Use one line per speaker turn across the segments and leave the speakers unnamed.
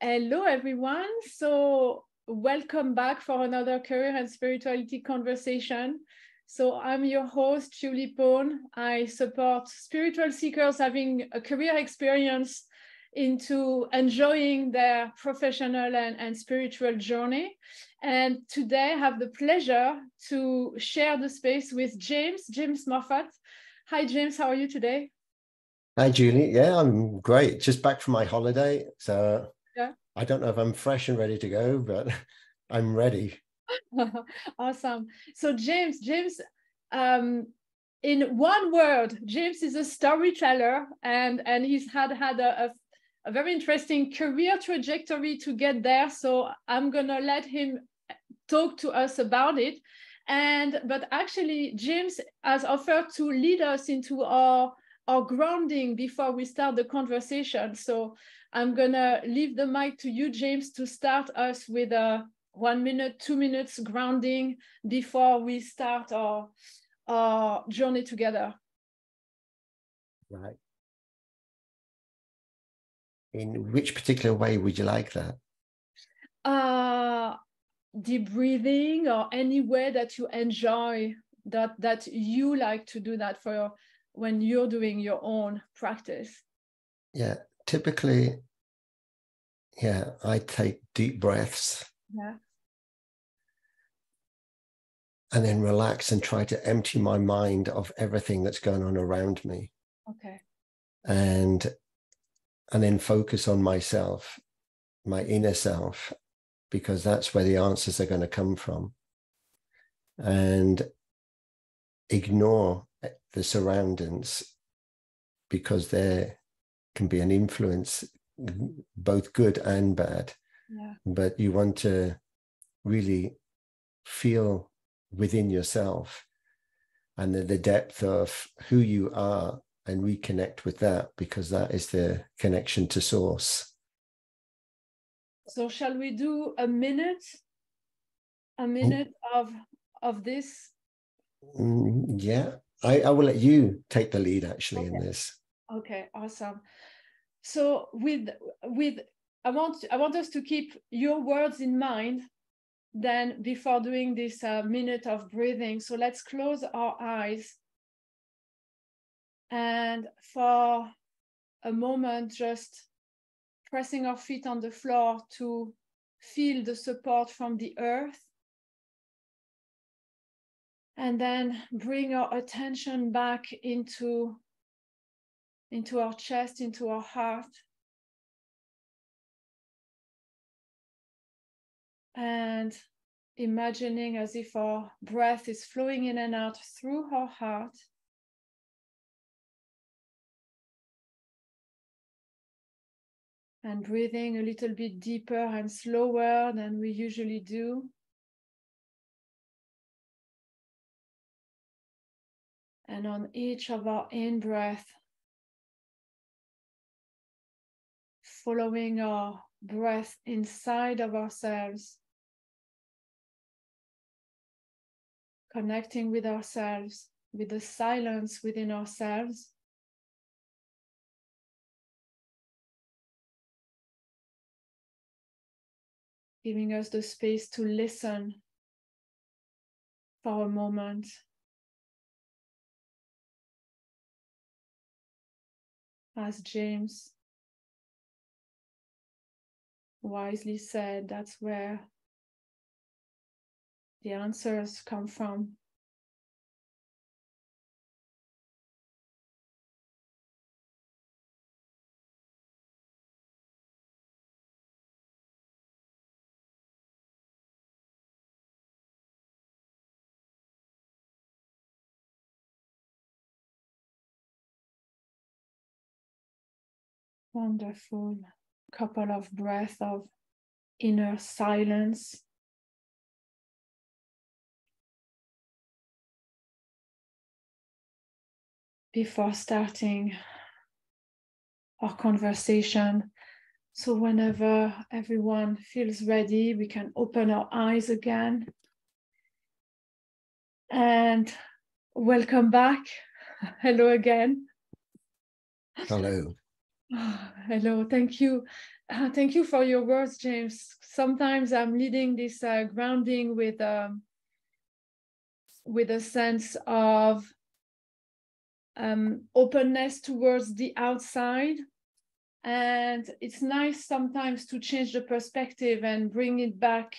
Hello, everyone. So, welcome back for another career and spirituality conversation. So, I'm your host, Julie Pône. I support spiritual seekers having a career experience into enjoying their professional and, and spiritual journey. And today I have the pleasure to share the space with James, James Moffat. Hi, James. How are you today?
Hi, Julie. Yeah, I'm great. Just back from my holiday. So. I don't know if I'm fresh and ready to go, but I'm ready.
awesome. So James, James, um, in one word, James is a storyteller, and and he's had had a, a, a very interesting career trajectory to get there. So I'm gonna let him talk to us about it. And but actually, James has offered to lead us into our our grounding before we start the conversation. So I'm gonna leave the mic to you, James, to start us with a one minute, two minutes grounding before we start our, our journey together.
Right. In which particular way would you like that?
Uh, deep breathing or any way that you enjoy that that you like to do that for your, when you're doing your own practice.
Yeah, typically, yeah, I take deep breaths.
Yeah.
And then relax and try to empty my mind of everything that's going on around me.
Okay.
And and then focus on myself, my inner self, because that's where the answers are going to come from. And ignore eh, the surroundings because there can be an influence, both good and bad.
Yeah.
But you want to really feel within yourself and the, the depth of who you are and reconnect with that because that is the connection to source.
So shall we do a minute? A minute of of this?
Mm, yeah. I, I will let you take the lead actually okay. in this.
Okay, awesome. So with with I want I want us to keep your words in mind then before doing this uh, minute of breathing. So let's close our eyes and for a moment just pressing our feet on the floor to feel the support from the earth and then bring our attention back into into our chest into our heart. And imagining as if our breath is flowing in and out through our heart. And breathing a little bit deeper and slower than we usually do. And on each of our in breath, following our breath inside of ourselves, connecting with ourselves, with the silence within ourselves. Giving us the space to listen for a moment. as James wisely said, that's where the answers come from. Wonderful. Couple of breaths of inner silence. Before starting our conversation. So, whenever everyone feels ready, we can open our eyes again. And welcome back. Hello again.
Hello.
Oh, hello, thank you. uh, thank you for your words, James. Sometimes I'm leading this uh, grounding with um, with a sense of um, openness towards the outside. And it's nice sometimes to change the perspective and bring it back,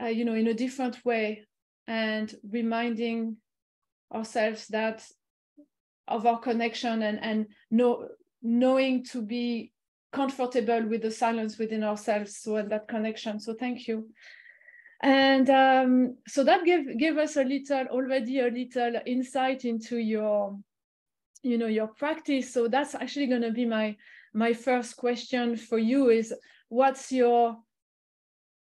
uh, you know, in a different way and reminding ourselves that of our connection and, and know, knowing to be comfortable with the silence within ourselves so and that connection. So thank you. And um, so that gave gave us a little already a little insight into your you know your practice. So that's actually going to be my my first question for you is what's your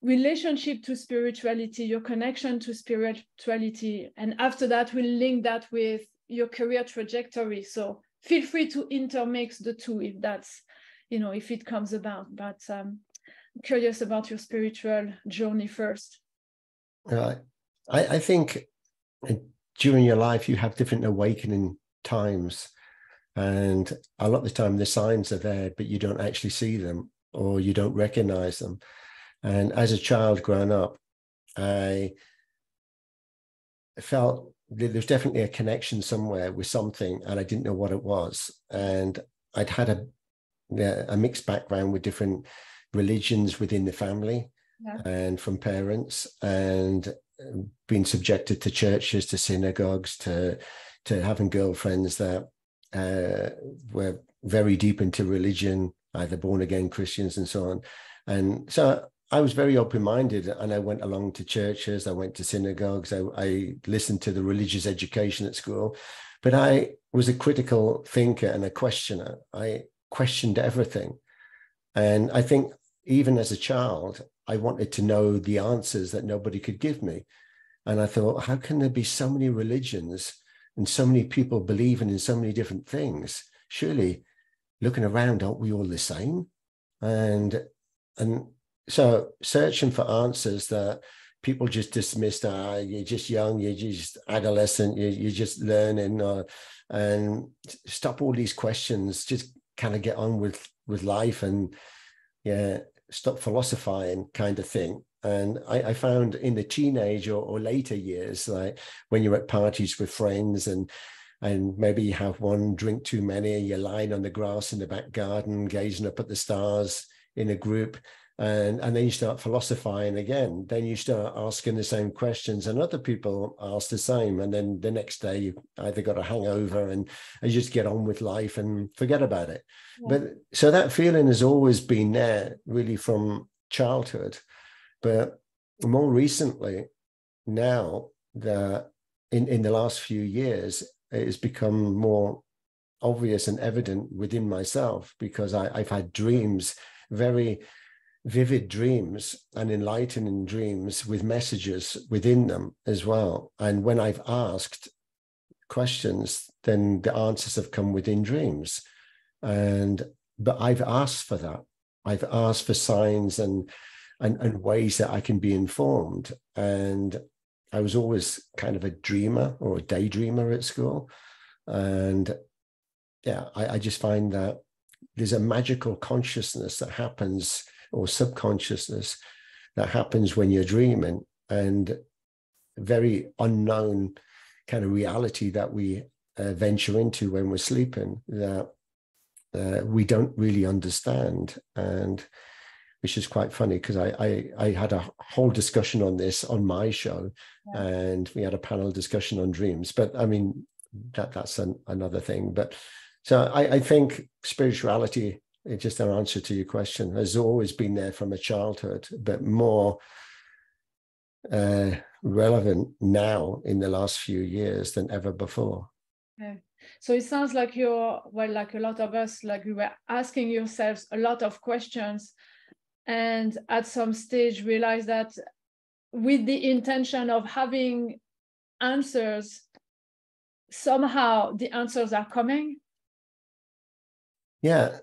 relationship to spirituality your connection to spirituality? And after that we'll link that with your career trajectory. So feel free to intermix the two if that's you know if it comes about but um I'm curious about your spiritual journey first
right I, I think during your life you have different awakening times. And a lot of the time, the signs are there, but you don't actually see them or you don't recognize them. And as a child growing up, I felt there's definitely a connection somewhere with something, and I didn't know what it was. And I'd had a a mixed background with different religions within the family yeah. and from parents, and being subjected to churches, to synagogues, to to having girlfriends that uh, were very deep into religion, either born again Christians and so on. And so I was very open minded and I went along to churches, I went to synagogues, I, I, listened to the religious education at school. But I was a critical thinker and a questioner. I questioned everything. And I think even as a child, I wanted to know the answers that nobody could give me. And I thought, how can there be so many religions and so many people believing in so many different things surely looking around aren't we all the same and and so searching for answers that people just dismissed ah you're just young you're just adolescent you're, you're just learning uh, and stop all these questions just kind of get on with with life and yeah stop philosophizing kind of thing. And I, I, found in the teenage or, or, later years, like when you're at parties with friends and and maybe you have one drink too many, you're lying on the grass in the back garden, gazing up at the stars in a group, and and then you start philosophizing again. Then you start asking the same questions, and other people ask the same. And then the next day, you either got a hangover and, and you just get on with life and forget about it. Yeah. But so that feeling has always been there, really from childhood but more recently, now that in, in the last few years, it has become more obvious and evident within myself because I, I've had dreams, very vivid dreams and enlightening dreams with messages within them as well. And when I've asked questions, then the answers have come within dreams. And but I've asked for that. I've asked for signs and and, and ways that I can be informed. And I was always kind of a dreamer or a daydreamer at school. And yeah, I, I just find that there's a magical consciousness that happens or subconsciousness that happens when you're dreaming and very unknown kind of reality that we uh, venture into when we're sleeping that uh, we don't really understand and which is quite funny because I, I, I had a whole discussion on this on my show, yeah. and we had a panel discussion on dreams. But I mean, that that's an, another thing. But so I, I think spirituality, just an answer to your question, has always been there from a childhood, but more uh, relevant now in the last few years than ever before.
Yeah. So it sounds like you're well, like a lot of us, like you were asking yourselves a lot of questions and at some stage realized that with the intention of having answers somehow the answers are coming
yeah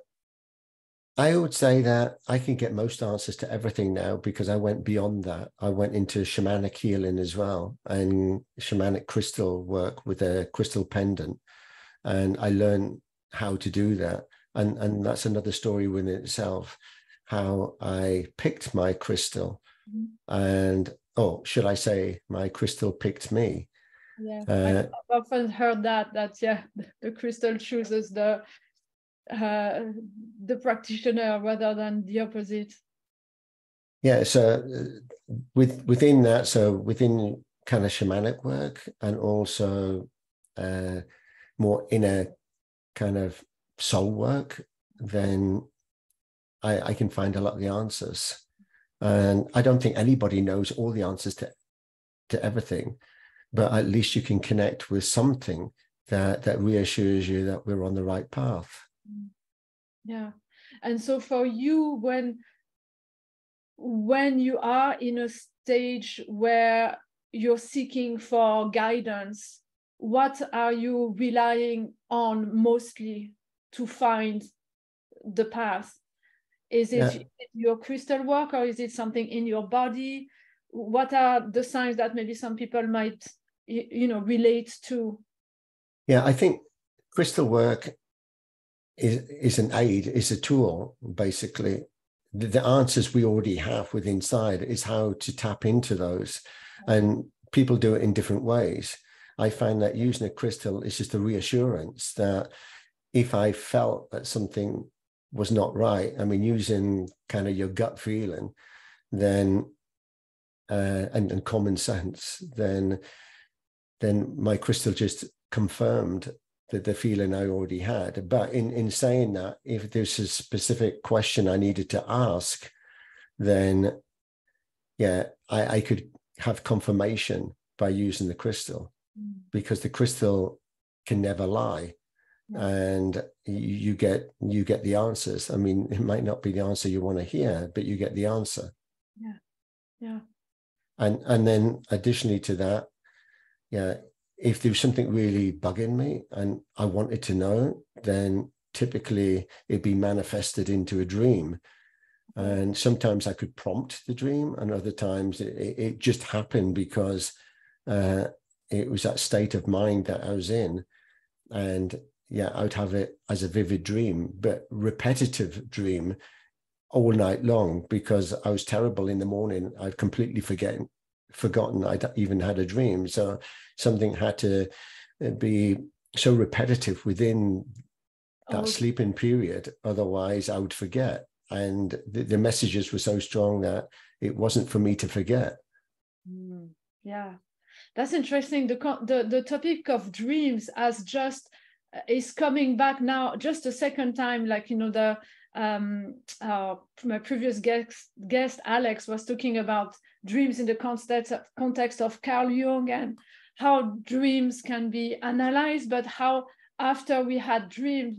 i would say that i can get most answers to everything now because i went beyond that. I went into shamanic healing as well and shamanic crystal work with a crystal pendant. And i learned how to do that. And and that's another story within itself how I picked my crystal, and oh, should I say my crystal picked me?
Yeah, uh, I've often heard that that yeah, the crystal chooses the uh, the practitioner rather than the opposite.
Yeah, so uh, with within that, so within kind of shamanic work and also uh, more inner kind of soul work, then I, I can find a lot of the answers. And I don't think anybody knows all the answers to to everything, but at least you can connect with something that that reassures you that we're on the right path. Mm.
Yeah. And so for you, when when you are in a stage where you're seeking for guidance, what are you relying on mostly to find the path? Is it yeah. your crystal work or is it something in your body? What are the signs that maybe some people might, you know, relate to?
Yeah, I think crystal work is, is an aid, is a tool, basically. The, the answers we already have within inside is how to tap into those. And people do it in different ways. I find that using a crystal is just a reassurance that if I felt that something was not right, I mean, using kind of your gut feeling, then uh, and, and common sense, then then my crystal just confirmed the, the feeling I already had. But in, in saying that, if there's a specific question I needed to ask, then yeah, I, I could have confirmation by using the crystal mm. because the crystal can never lie. And you, you get you get the answers. I mean, it might not be the answer you want to hear, but you get the answer.
Yeah. Yeah.
And and then additionally to that, yeah, if there was something really bugging me and I wanted to know, then typically it'd be manifested into a dream. And sometimes I could prompt the dream, and other times it, it just happened because uh, it was that state of mind that I was in. And yeah, I would have it as a vivid dream, but repetitive dream all night long because I was terrible in the morning. I'd completely forget forgotten I'd even had a dream. So something had to uh, be so repetitive within that oh. sleeping period. Otherwise, I would forget. And the, the, messages were so strong that it wasn't for me to forget.
Mm, yeah, that's interesting. The, the the topic of dreams as just uh, is coming back now, just a second time. Like you know the um, uh, my previous guest, guest Alex was talking about dreams in the context of, context of Carl Jung and how dreams can be analyzed, but how after we had dreams,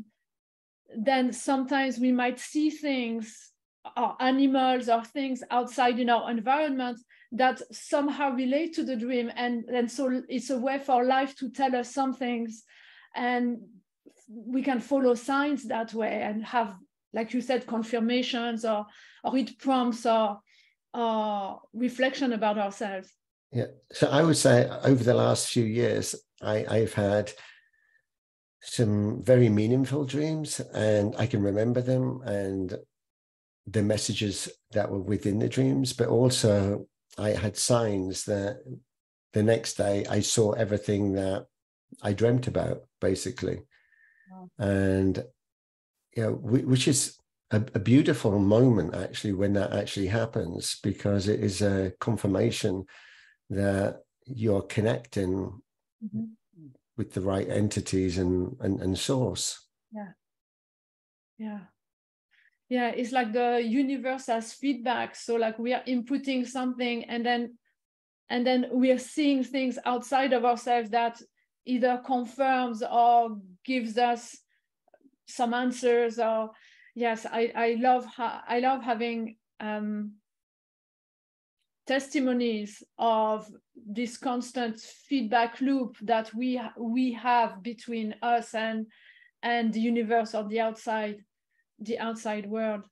then sometimes we might see things or animals or things outside in our environment that somehow relate to the dream. And, and so it's a way for life to tell us some things and we can follow signs that way and have, like you said, confirmations or, or it prompts or uh, reflection about ourselves.
Yeah. So I would say over the last few years, I, I've had some very meaningful dreams and I can remember them and the messages that were within the dreams, but also I had signs that the next day I saw everything that I dreamt about, basically. Wow. And, you know, which is a, a, beautiful moment actually when that actually happens because it is a confirmation that you're connecting mm-hmm. with the right entities and, and and source.
Yeah. Yeah. Yeah it's like the universe has feedback. So like we are inputting something and then and then we are seeing things outside of ourselves that either confirms or gives us some answers or yes, I, I love ha- I love having um, testimonies of this constant feedback loop that we we have between us and and the universe or the outside the outside world.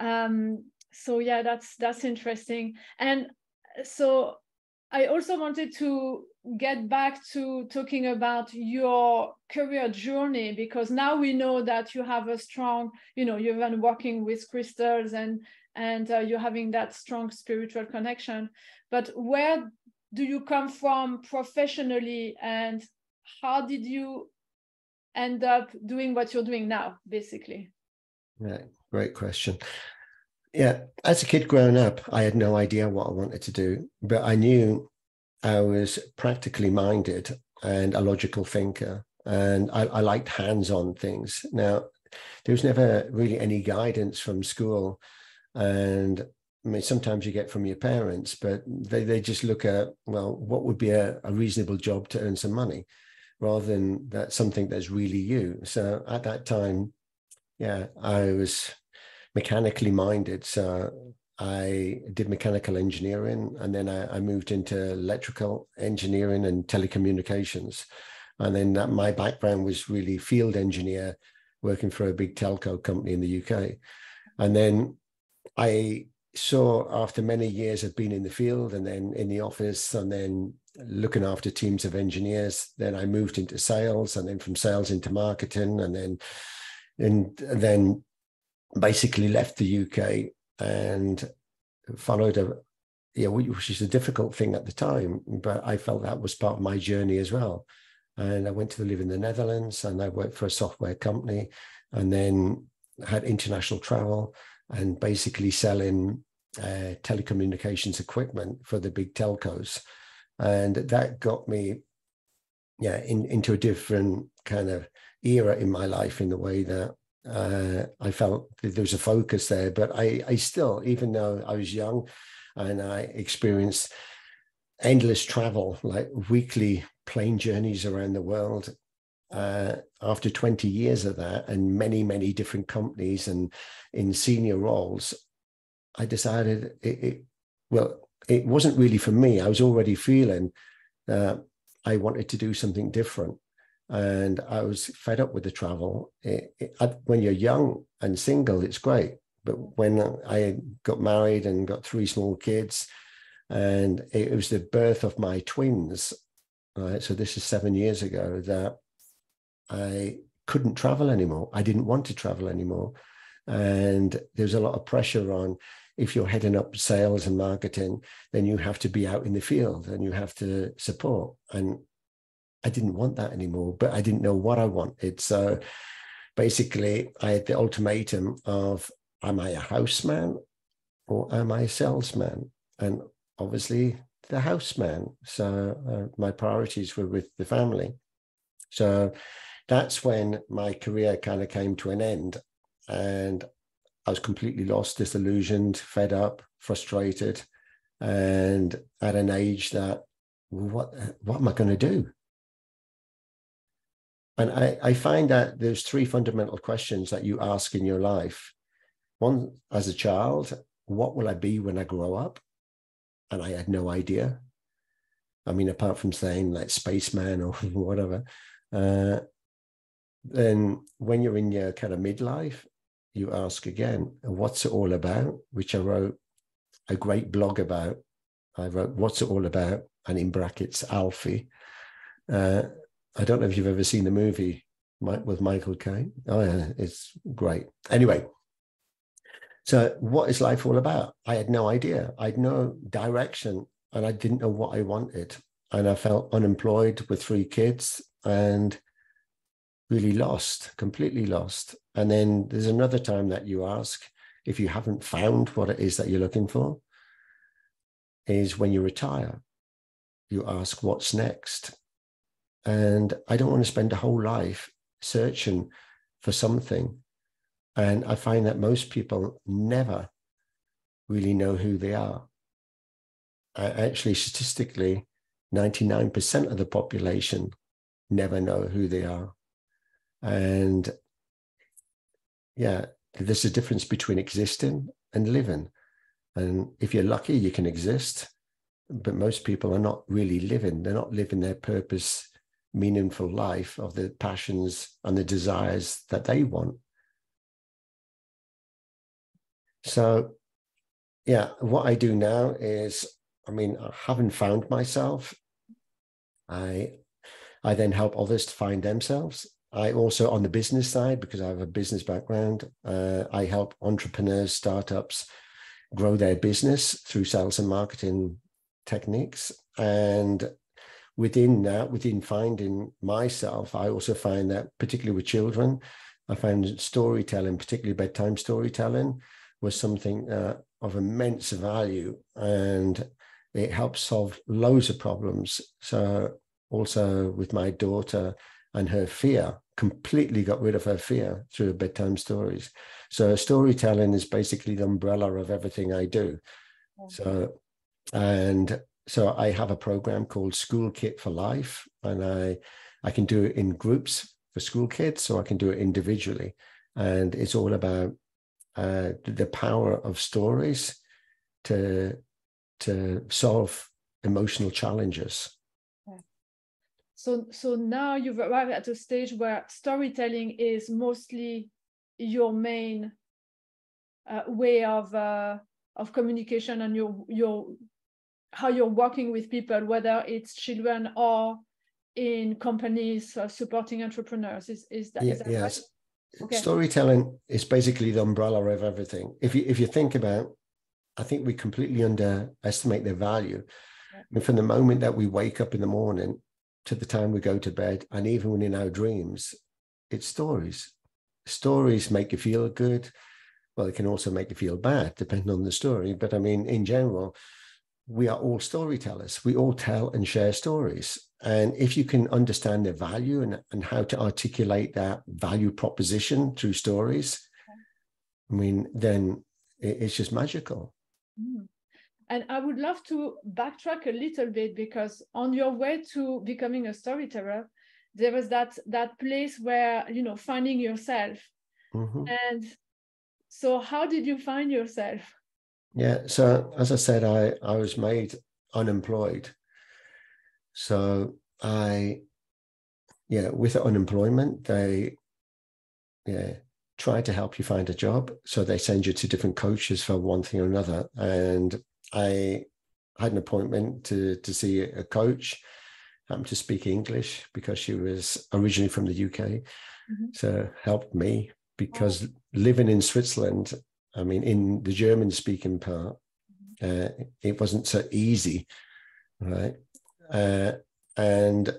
Um, so yeah that's that's interesting. And so i also wanted to get back to talking about your career journey because now we know that you have a strong you know you've been working with crystals and and uh, you're having that strong spiritual connection. But where do you come from professionally and how did you end up doing what you're doing now basically?
Yeah great question. Yeah as a kid growing up i had no idea what i wanted to do but i knew I was practically minded and a logical thinker, and I, I liked hands-on things. Now, there was never really any guidance from school, and I mean, sometimes you get from your parents, but they, they just look at, well, what would be a, a reasonable job to earn some money rather than that something that's really you. So at that time, yeah, I was mechanically minded. So I did mechanical engineering and then I, I, moved into electrical engineering and telecommunications. And then that, my background was really field engineer working for a big telco company in the UK. And then I saw after many years of being in the field and then in the office and then looking after teams of engineers, then I moved into sales and then from sales into marketing and then and then basically left the UK and followed a yeah, which is a difficult thing at the time, but I felt that was part of my journey as well. And I went to live in the Netherlands and I worked for a software company and then had international travel and basically selling uh, telecommunications equipment for the big telcos. And that got me, yeah, in, into a different kind of era in my life in the way that uh, I felt there was a focus there, but I, I still, even though I was young and I experienced endless travel, like weekly plane journeys around the world, uh, after 20 years of that and many, many different companies and in senior roles, I decided it, it well, it wasn't really for me. I was already feeling that I wanted to do something different and I was fed up with the travel. It, it, I, when you're young and single, it's great, but when I got married and got three small kids, and it was the birth of my twins, right? So this is seven years ago that I couldn't travel anymore. I didn't want to travel anymore, and there's a lot of pressure on. If you're heading up sales and marketing, then you have to be out in the field and you have to support. And I didn't want that anymore, but I didn't know what I wanted. So basically, I had the ultimatum of am I a houseman or am I a salesman? And obviously, the houseman. So uh, my priorities were with the family. So that's when my career kind of came to an end. And I was completely lost, disillusioned, fed up, frustrated, and at an age that what what am I going to do? And I, I find that there's three fundamental questions that you ask in your life. One, as a child, what will I be when I grow up? And I had no idea. I mean, apart from saying like spaceman or whatever. Uh, then when you're in your kind of midlife, you ask again, what's it all about? Which I wrote a great blog about. I wrote, what's it all about? And in brackets, Alfie. Uh, I don't know if you've ever seen the movie with Michael Caine. Oh yeah, it's great. Anyway, so what is life all about? I had no idea. I had no direction, and I didn't know what I wanted. And I felt unemployed with three kids and really lost, completely lost. And then there's another time that you ask if you haven't found what it is that you're looking for, is when you retire. You ask what's next and I don't want to spend a whole life searching for something. And I find that most people never really know who they are. actually, statistically, 99% of the population never know who they are. And yeah, there's a difference between existing and living. And if you're lucky, you can exist, but most people are not really living. They're not living their purpose meaningful life of the passions and the desires that they want. So, yeah, what I do now is, I mean, I haven't found myself. I I then help others to find themselves. I also, on the business side, because I have a business background, uh, I help entrepreneurs, startups grow their business through sales and marketing techniques. And within that, within finding myself, I also find that, particularly with children, I find storytelling, particularly bedtime storytelling, was something uh, of immense value. And it helps solve loads of problems. So, also with my daughter and her fear, completely got rid of her fear through bedtime stories. So, storytelling is basically the umbrella of everything I do. So, and so I have a program called School Kit for Life, and I I can do it in groups for school kids, so I can do it individually, and it's all about uh, the power of stories to to solve emotional challenges.
So so now you've arrived at a stage where storytelling is mostly your main uh, way of uh, of communication and your your how you're working with people, whether it's children or in companies uh, supporting entrepreneurs. Is is that,
yeah,
is that
yes.
right? Okay.
Storytelling is basically the umbrella of everything. If you if you think about, I think we completely underestimate their value.
Yeah.
I mean, from the moment that we wake up in the morning to the time we go to bed, and even when in our dreams, it's stories. Stories make you feel good. Well, it can also make you feel bad, depending on the story. But I mean, in general, we are all storytellers. We all tell and share stories. And if you can understand their value and, and how to articulate that value proposition through stories, I mean, then it, it's just magical.
Mm. And I would love to backtrack a little bit because on your way to becoming a storyteller, there was that that place where you know finding yourself.
Mhm.
And so, how did you find yourself?
Yeah. So as I said, I, I was made unemployed. So I, yeah, with unemployment, they, yeah, try to help you find a job. So they send you to different coaches for one thing or another. And I had an appointment to to see a coach, happened to speak English because she was originally from the UK.
Mhm.
So helped me because living in Switzerland, I mean, in the German speaking part, uh, it wasn't so easy, right? Uh, and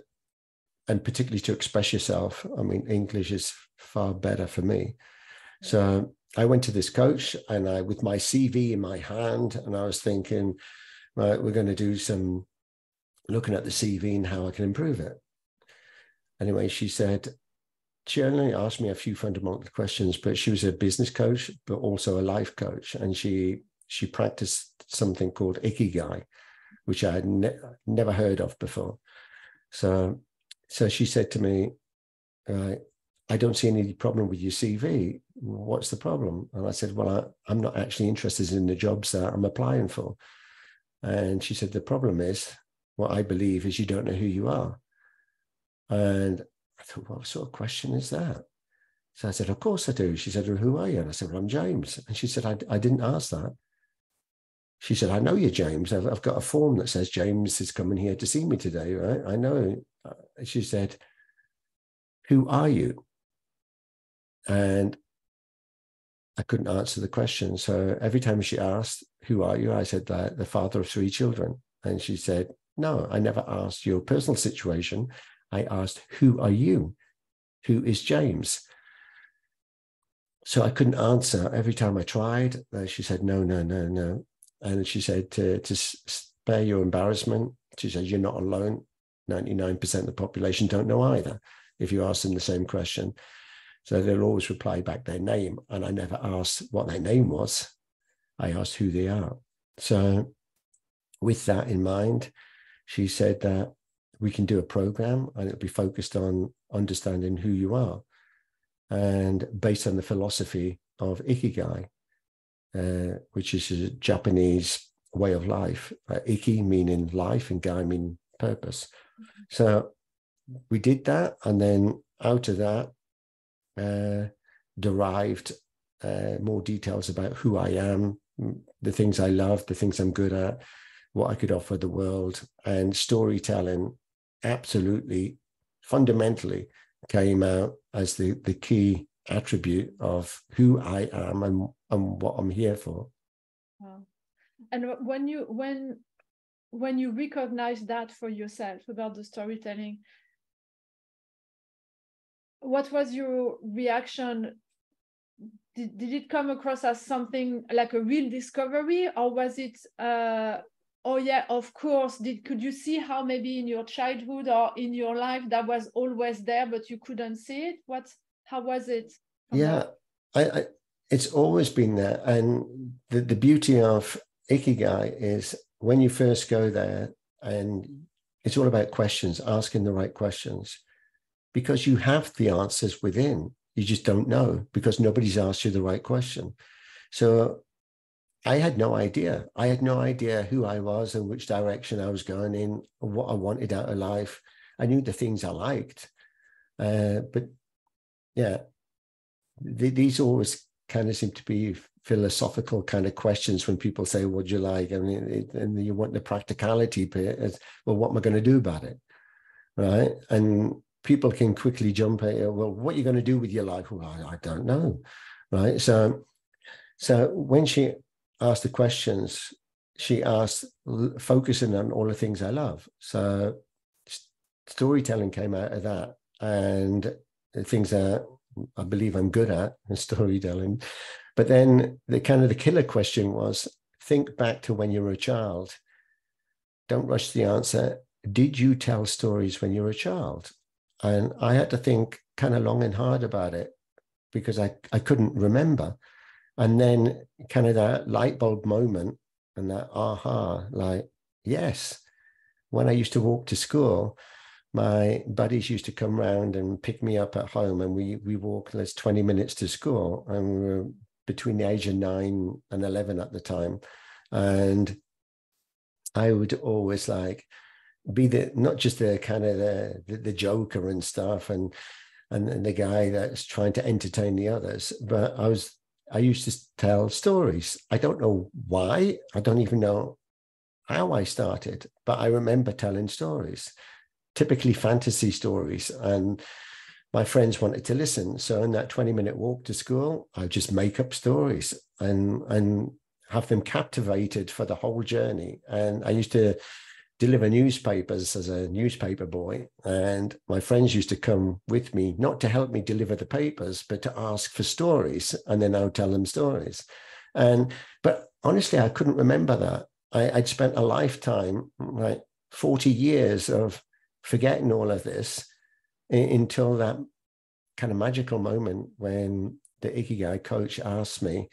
and particularly to express yourself, I mean, English is far better for me. So I went to this coach and I, with my CV in my hand, and I was thinking, right, we're going to do some looking at the CV and how I can improve it. Anyway, she said, she only asked me a few fundamental questions, but she was a business coach, but also a life coach. And she, she practiced something called Ikigai, which I had ne- never heard of before. So, so she said to me, right, I don't see any problem with your CV. What's the problem? And I said, Well, I, I'm not actually interested in the jobs that I'm applying for. And she said, The problem is, what I believe is you don't know who you are. And I thought, What sort of question is that? So I said, Of course I do. She said, well, Who are you? And I said, Well, I'm James. And she said, I, I didn't ask that. She said, I know you're James. I've, I've got a form that says James is coming here to see me today, right? I know. She said, Who are you? And I couldn't answer the question. So every time she asked, Who are you? I said, The, the father of three children. And she said, No, I never asked your personal situation. I asked, Who are you? Who is James? So I couldn't answer. Every time I tried, uh, she said, No, no, no, no. And she said, To, to spare your embarrassment, she said, You're not alone. 99% of the population don't know either if you ask them the same question. So they'll always reply back their name. And I never asked what their name was. I asked who they are. So, with that in mind, she said that we can do a program and it'll be focused on understanding who you are and based on the philosophy of Ikigai, uh, which is a Japanese way of life. Uh, iki meaning life and Gai meaning purpose. So, we did that. And then out of that, uh, derived uh, more details about who I am, the things I love, the things I'm good at, what I could offer the world. And storytelling absolutely fundamentally came out as the, the key attribute of who I am and, and what I'm here for.
And when you when when you recognize that for yourself about the storytelling, what was your reaction? Did, did it come across as something like a real discovery, or was it uh, oh yeah of course did could you see how maybe in your childhood or in your life that was always there but you couldn't see it? What how was it?
yeah I, I, it's always been there and the, the beauty of ikigai is when you first go there and it's all about questions asking the right questions because you have the answers within you just don't know because nobody's asked you the right question so I had no idea. I had no idea who I was and which direction I was going in, what I wanted out of life. I knew the things I liked. Uh, but yeah, th- these always kind of seem to be philosophical kind of questions when people say, What do you like? I mean, it, and you want the practicality bit as, well, what am I going to do about it? Right. And people can quickly jump at, you. well, what are you going to do with your life? Well, I, I don't know. Right. So, so when she asked the questions, she asked, focusing on all the things I love. So storytelling came out of that, and the things that I believe I'm good at in storytelling. But then the kind of the killer question was: think back to when you were a child. Don't rush the answer. Did you tell stories when you were a child? And I had to think kind of long and hard about it because I, I couldn't remember. And then kind of that light bulb moment and that aha, like, yes. When I used to walk to school, my buddies used to come round and pick me up at home and we we walk there's 20 minutes to school and we were between the age of nine and 11 at the time and i would always like be the not just the kind of the the, the joker and stuff and, and the guy that's trying to entertain the others but i was I used to tell stories. I don't know why. I don't even know how I started, but I remember telling stories, typically fantasy stories. And my friends wanted to listen. So in that 20 minute walk to school, I just make up stories and and have them captivated for the whole journey. And I used to deliver newspapers as a newspaper boy. And my friends used to come with me, not to help me deliver the papers, but to ask for stories. And then I would tell them stories. And, but honestly, I couldn't remember that. I, would spent a lifetime, like 40 years of forgetting all of this until that kind of magical moment when the Ikigai coach asked me,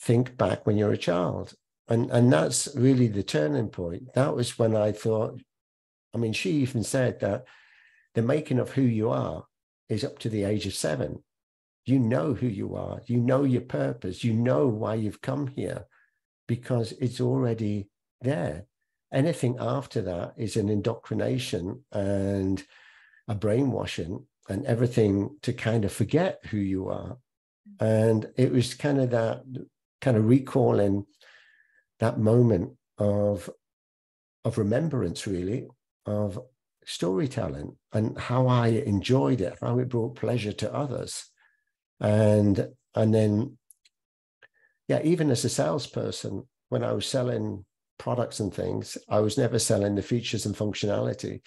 think back when you're a child and and that's really the turning point. That was when i thought i mean she even said that the making of who you are is up to the age of seven. You know who you are. You know your purpose. You know why you've come here because it's already there. Anything after that is an indoctrination and a brainwashing and everything to kind of forget who you are. And it was kind of that kind of recalling that moment of of remembrance really of storytelling and how I enjoyed it, how it brought pleasure to others. And and then yeah, even as a salesperson, when I was selling products and things, I was never selling the features and functionality.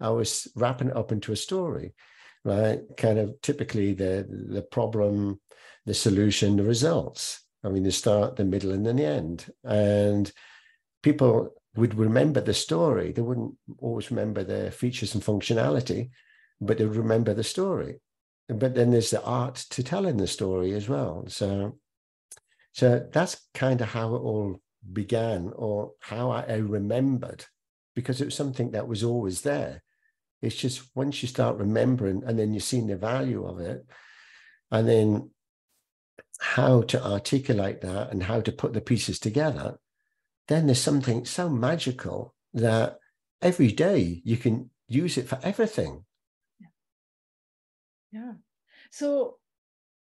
I was wrapping it up into a story, right? Kind of typically the the problem, the solution, the results. I mean, the start, the middle, and then the end. And people would remember the story. They wouldn't always remember the features and functionality, but they would remember the story. But then there's the art to telling the story as well. So, so that's kind of how it all began, or how I, remembered, because it was something that was always there. It's just once you start remembering, and then you've seen the value of it, and then how to articulate that and how to put the pieces together, then there's something so magical that every day you can use it for everything.
Yeah. yeah. So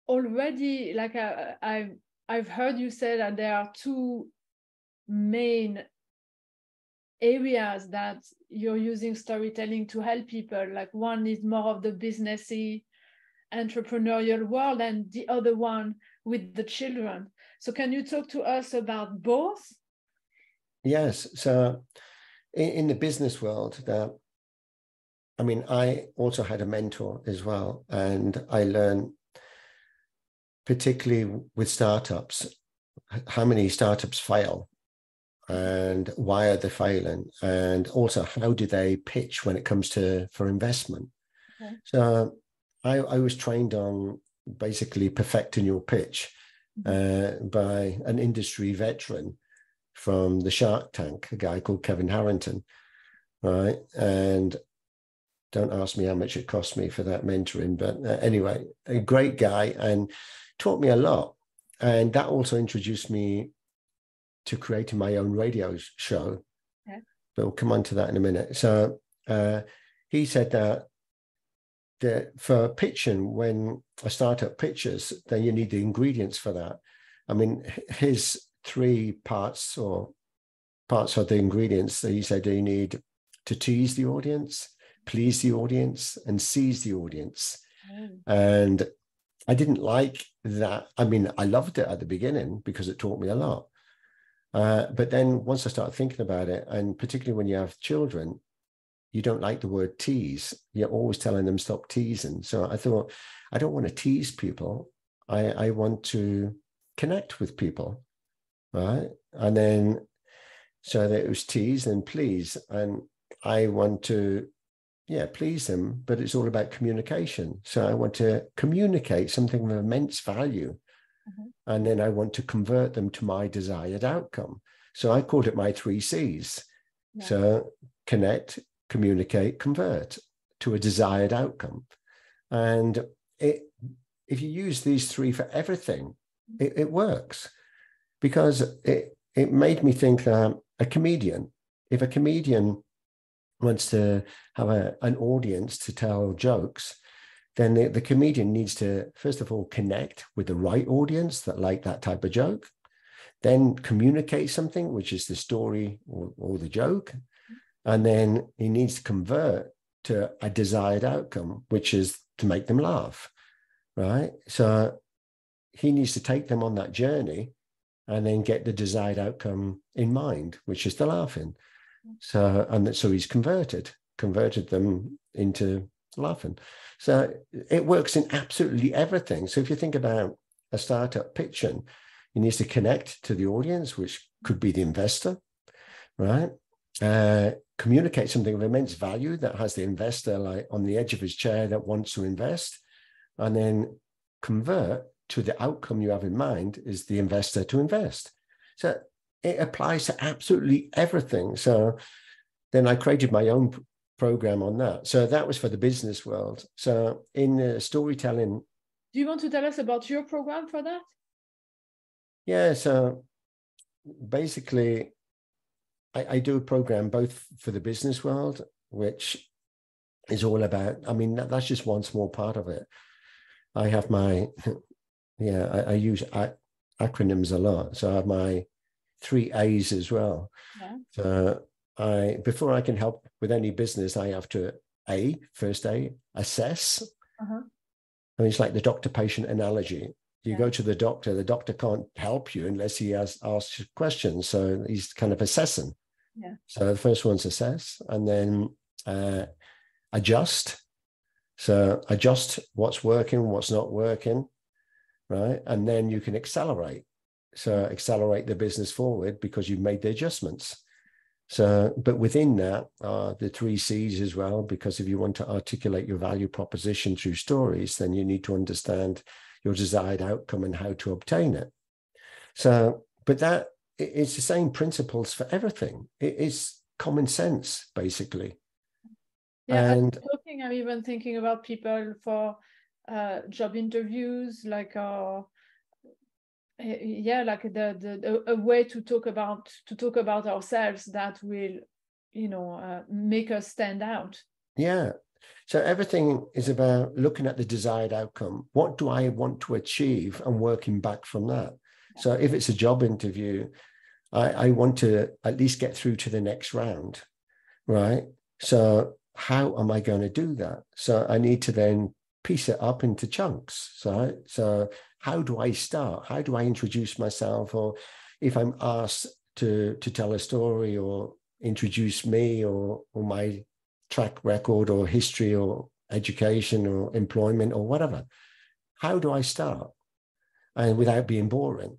already, like I, I've I've heard you say that there are two main areas that you're using storytelling to help people. Like one is more of the businessy entrepreneurial world and the other one with the children. So can you talk to us about both?
Yes. So in, in the business world, that I mean, I also had a mentor as well, and I learned particularly with startups how many startups fail and why are they failing and also how do they pitch when it comes to for investment okay. so I, I was trained on basically perfecting your pitch mm-hmm. uh, by an industry veteran from the Shark Tank, a guy called Kevin Harrington, right? And don't ask me how much it cost me for that mentoring, but uh, anyway, a great guy and taught me a lot. And that also introduced me to creating my own radio show. Okay. But we'll come on to that in a minute. So uh, he said that that for pitching, when a startup pitches, then you need the ingredients for that. I mean, his three parts or parts of the ingredients that he said you need to tease the audience, please the audience, and seize the audience. Mm. And I didn't like that. I mean, I loved it at the beginning because it taught me a lot. Uh, but then once I started thinking about it, and particularly when you have children, you don't like the word tease. You're always telling them stop teasing. So I thought, I don't want to tease people. I, I want to connect with people. Right. And then so that it was tease and please. And I want to, yeah, please them, but it's all about communication. So I want to communicate something of immense value. Mm-hmm. And then I want to convert them to my desired outcome. So I called it my three C's. Yeah. So connect, communicate, convert to a desired outcome. And it, if you use these three for everything, it, it works because it, it made me think that a comedian, if a comedian wants to have a, an audience to tell jokes, then the, the comedian needs to, first of all, connect with the right audience that like that type of joke, then communicate something, which is the story or, or the joke, and then he needs to convert to a desired outcome, which is to make them laugh, right? So he needs to take them on that journey and then get the desired outcome in mind, which is the laughing. So, and so he's converted, converted them into laughing. So it works in absolutely everything. So if you think about a startup pitching, he needs to connect to the audience, which could be the investor, right? Uh, communicate something of immense value that has the investor like on the edge of his chair that wants to invest, and then convert to the outcome you have in mind is the investor to invest. So it applies to absolutely everything. So then I created my own program on that. So that was for the business world. So in uh, storytelling.
Do you want to tell us about your program for that?
Yeah. So basically, I, I do a program both for the business world, which is all about, I mean, that, that's just one small part of it. I have my, yeah, I, I use acronyms a lot. So I have my three A's as well. Yeah. So I, before I can help with any business, I have to A, first A, assess. Uh-huh. I mean, it's like the doctor patient analogy you yeah. go to the doctor the doctor can't help you unless he has asked questions so he's kind of assessing So the first one's assess and then uh, adjust. So adjust what's working, what's not working, right? And then you can accelerate. So accelerate the business forward because you've made the adjustments. So, but within that are the three C's as well, because if you want to articulate your value proposition through stories, then you need to understand your desired outcome and how to obtain it. So, but that it's the same principles for everything. It is common sense, basically.
Yeah, and I'm talking, I'm even thinking about people for uh, job interviews, like uh, yeah, like the, the a way to talk about to talk about ourselves that will, you know, uh, make us stand out.
Yeah. So everything is about looking at the desired outcome. What do I want to achieve and working back from that? So if it's a job interview, I, I want to at least get through to the next round, right? So how am I going to do that? So I need to then piece it up into chunks. So, so how do I start? How do I introduce myself? Or if I'm asked to to tell a story or introduce me or or my track record or history or education or employment or whatever, how do I start? And without being boring.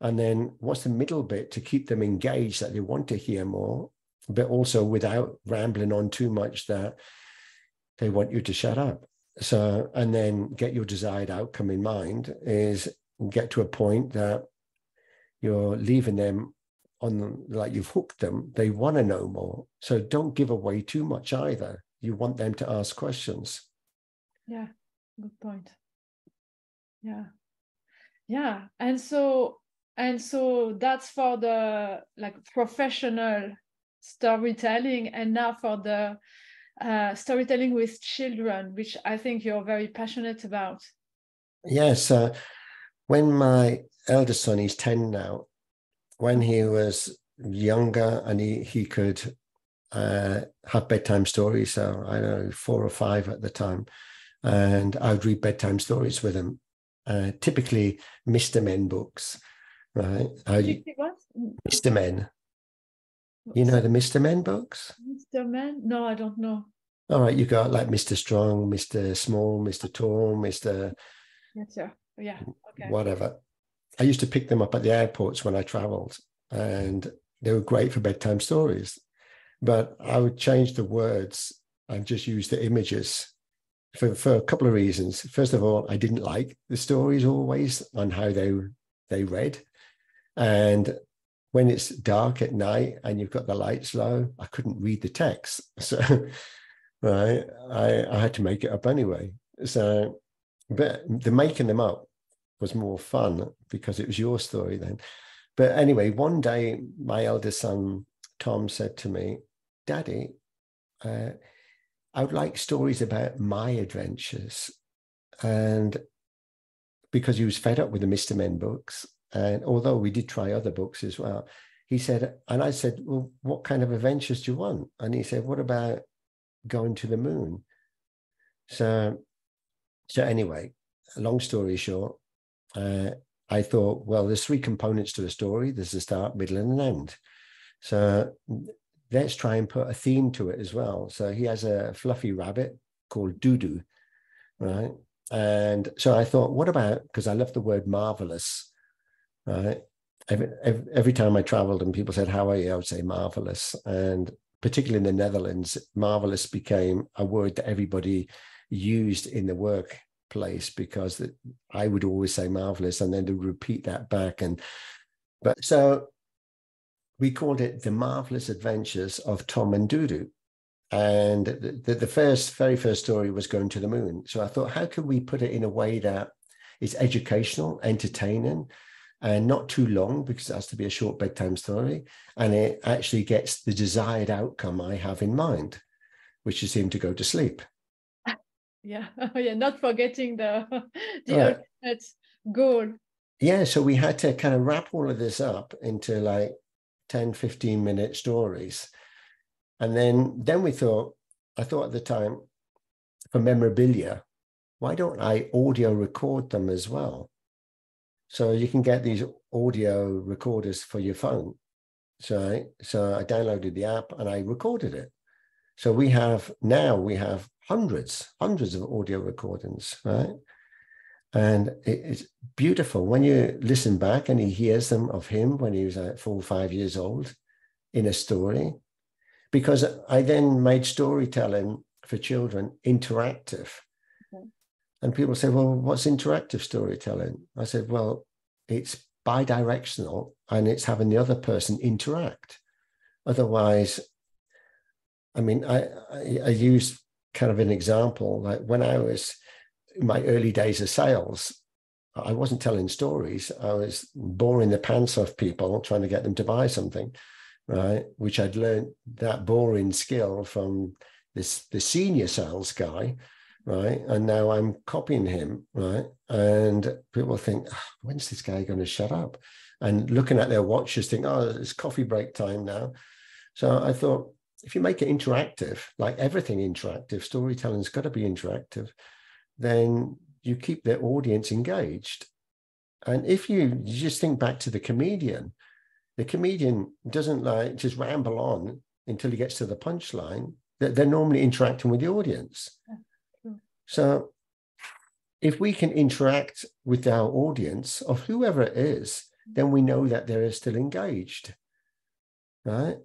And then what's the middle bit to keep them engaged that they want to hear more, but also without rambling on too much that they want you to shut up. So, and then get your desired outcome in mind is get to a point that you're leaving them on like you've hooked them. They want to know more. So don't give away too much either. You want them to ask questions.
Yeah, good point. Yeah. Yeah. And so and so that's for the like professional storytelling and now for the uh, storytelling with children which i think you're very passionate about.
Yes uh, when my eldest son he's 10 now when he was younger and he, he could uh, have bedtime stories so i don't know four or five at the time and i would read bedtime stories with him. Uh, typically mr men books right? You, Mr. Men. You know the Mr. Men books?
Mr. Men? No, I don't know.
All right, you got like Mr. Strong, Mr. Small, Mr. Tall, Mr.
Yes, sir. Oh, yeah. Okay.
Whatever. I used to pick them up at the airports when I traveled, and they were great for bedtime stories. But I would change the words and just use the images for, for a couple of reasons. First of all, I didn't like the stories always on how they they read. And when it's dark at night and you've got the lights low, I couldn't read the text. So, right, I, I had to make it up anyway. So, but the making them up was more fun because it was your story then. But anyway, one day my eldest son, Tom, said to me, Daddy, uh, I would like stories about my adventures. And because he was fed up with the Mr. Men books, and although we did try other books as well, he said, and I said, well, what kind of adventures do you want? And he said, what about going to the moon? So, so anyway, long story short, uh, I thought, well, there's three components to a story. There's a start, middle, and an end. So let's try and put a theme to it as well. So he has a fluffy rabbit called Doodoo, right? And so I thought, what about, because I love the word marvelous right? Every, every time I traveled and people said, How are you? I would say marvelous. And particularly in the Netherlands, marvelous became a word that everybody used in the workplace because I would always say marvelous and then to repeat that back. And but so we called it the marvelous adventures of Tom and Doodoo. And the, the, first, very first story was going to the moon. So I thought, how can we put it in a way that is educational, entertaining, and not too long because it has to be a short bedtime story. And it actually gets the desired outcome I have in mind, which is him to go to sleep.
Yeah, yeah, not forgetting the, the right. ultimate goal.
Yeah, so we had to kind of wrap all of this up into like 10, 15 minute stories. And then then we thought, I thought at the time, for memorabilia, why don't I audio record them as well? So you can get these audio recorders for your phone. So, so I downloaded the app and I recorded it. So we have now we have hundreds, hundreds of audio recordings, right? And it's beautiful when you listen back and he hears them of him when he was like four or five years old in a story. Because I then made storytelling for children interactive. And people say, well, what's interactive storytelling? I said, well, it's bi-directional and it's having the other person interact. Otherwise, I mean, I, I, I use kind of an example, like when I was in my early days of sales, I wasn't telling stories. I was boring the pants off people, trying to get them to buy something, right? Which I'd learned that boring skill from this the senior sales guy right? And now I'm copying him, right? And people think, oh, when's this guy going to shut up? and looking at their watches, think, oh, it's coffee break time now. So I thought, if you make it interactive, like everything interactive, storytelling's got to be interactive, then you keep the audience engaged. And if you, you just think back to the comedian, the comedian doesn't like just ramble on until he gets to the punchline. They're, they're normally interacting with the audience. So if we can interact with our audience of whoever it is, then we know that they're still engaged. Right?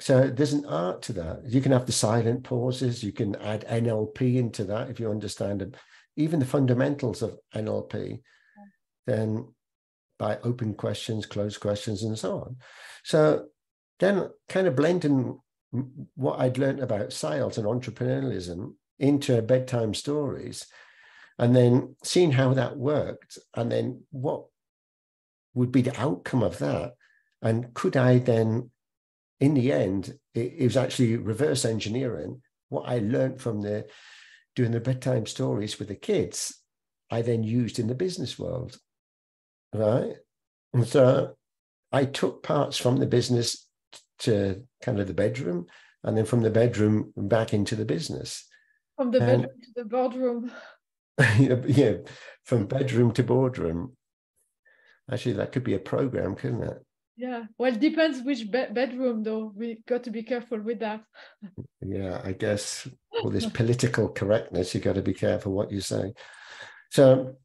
So there's an art to that. You can have the silent pauses, you can add NLP into that if you understand. Even the fundamentals of NLP, then by open questions, closed questions, and so on. So then kind of blending what I'd learned about sales and entrepreneurialism into bedtime stories and then seeing how that worked and then what would be the outcome of that. And could i then in the end it, it was actually reverse engineering what i learned from the doing the bedtime stories with the kids i then used in the business world right? And so i took parts from the business to kind of the bedroom and then from the bedroom back into the business
from the bedroom and, to the boardroom
yeah, from bedroom to boardroom. Actually, that could be a program, couldn't it?
Yeah, well, it depends which be- bedroom, though. We got to be careful with that.
yeah, I guess all this political correctness, you got to be careful what you say. So,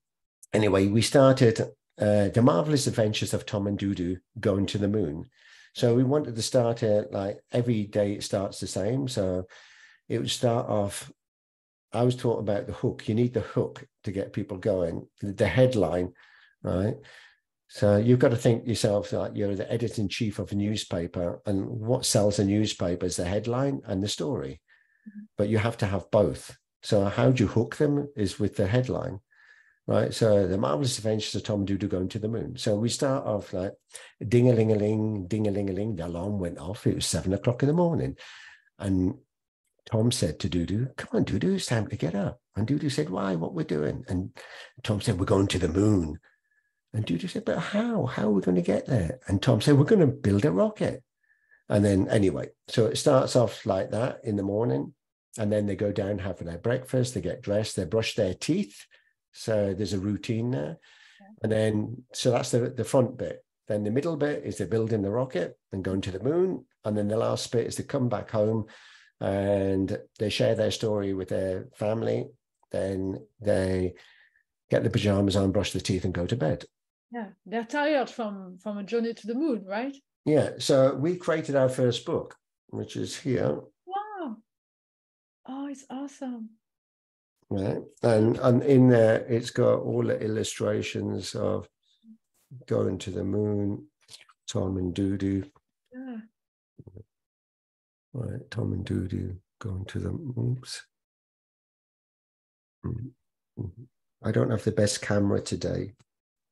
anyway, we started uh, the marvelous adventures of Tom and Doodoo going to the moon. So we wanted to start it like every day. It starts the same. So it would start off I was taught about the hook. You need the hook to get people going, the headline, right? So you've got to think yourself like you're the editor in chief of a newspaper, and what sells a newspaper is the headline and the story. Mm-hmm. But you have to have both. So how do you hook them is with the headline, right? So the marvelous adventures of Tom Doodoo going to the moon. So we start off like ding a ling a ling, ding a ling a ling. The alarm went off. It was seven o'clock in the morning, and Tom said to Doodoo, Come on, Doodoo, it's time to get up. And Doodoo said, Why? What we're doing? And Tom said, We're going to the moon. And Doodoo said, But how? How are we going to get there? And Tom said, We're going to build a rocket. And then, anyway, so it starts off like that in the morning. And then they go down, have their breakfast, they get dressed, they brush their teeth. So there's a routine there. And then, so that's the, the front bit. Then the middle bit is they're building the rocket and going to the moon. And then the last bit is to come back home and they share their story with their family, then they get the pajamas on, brush their teeth, and go to bed.
Yeah, they're tired from from a journey to the moon, right?
Yeah. So we created our first book, which is here.
Wow! Oh, it's awesome.
Right, and and in there it's got all the illustrations of going to the moon, Tom and Doodoo. Right, Tom and Doodoo going to the oops. Mm-hmm. I don't have the best camera today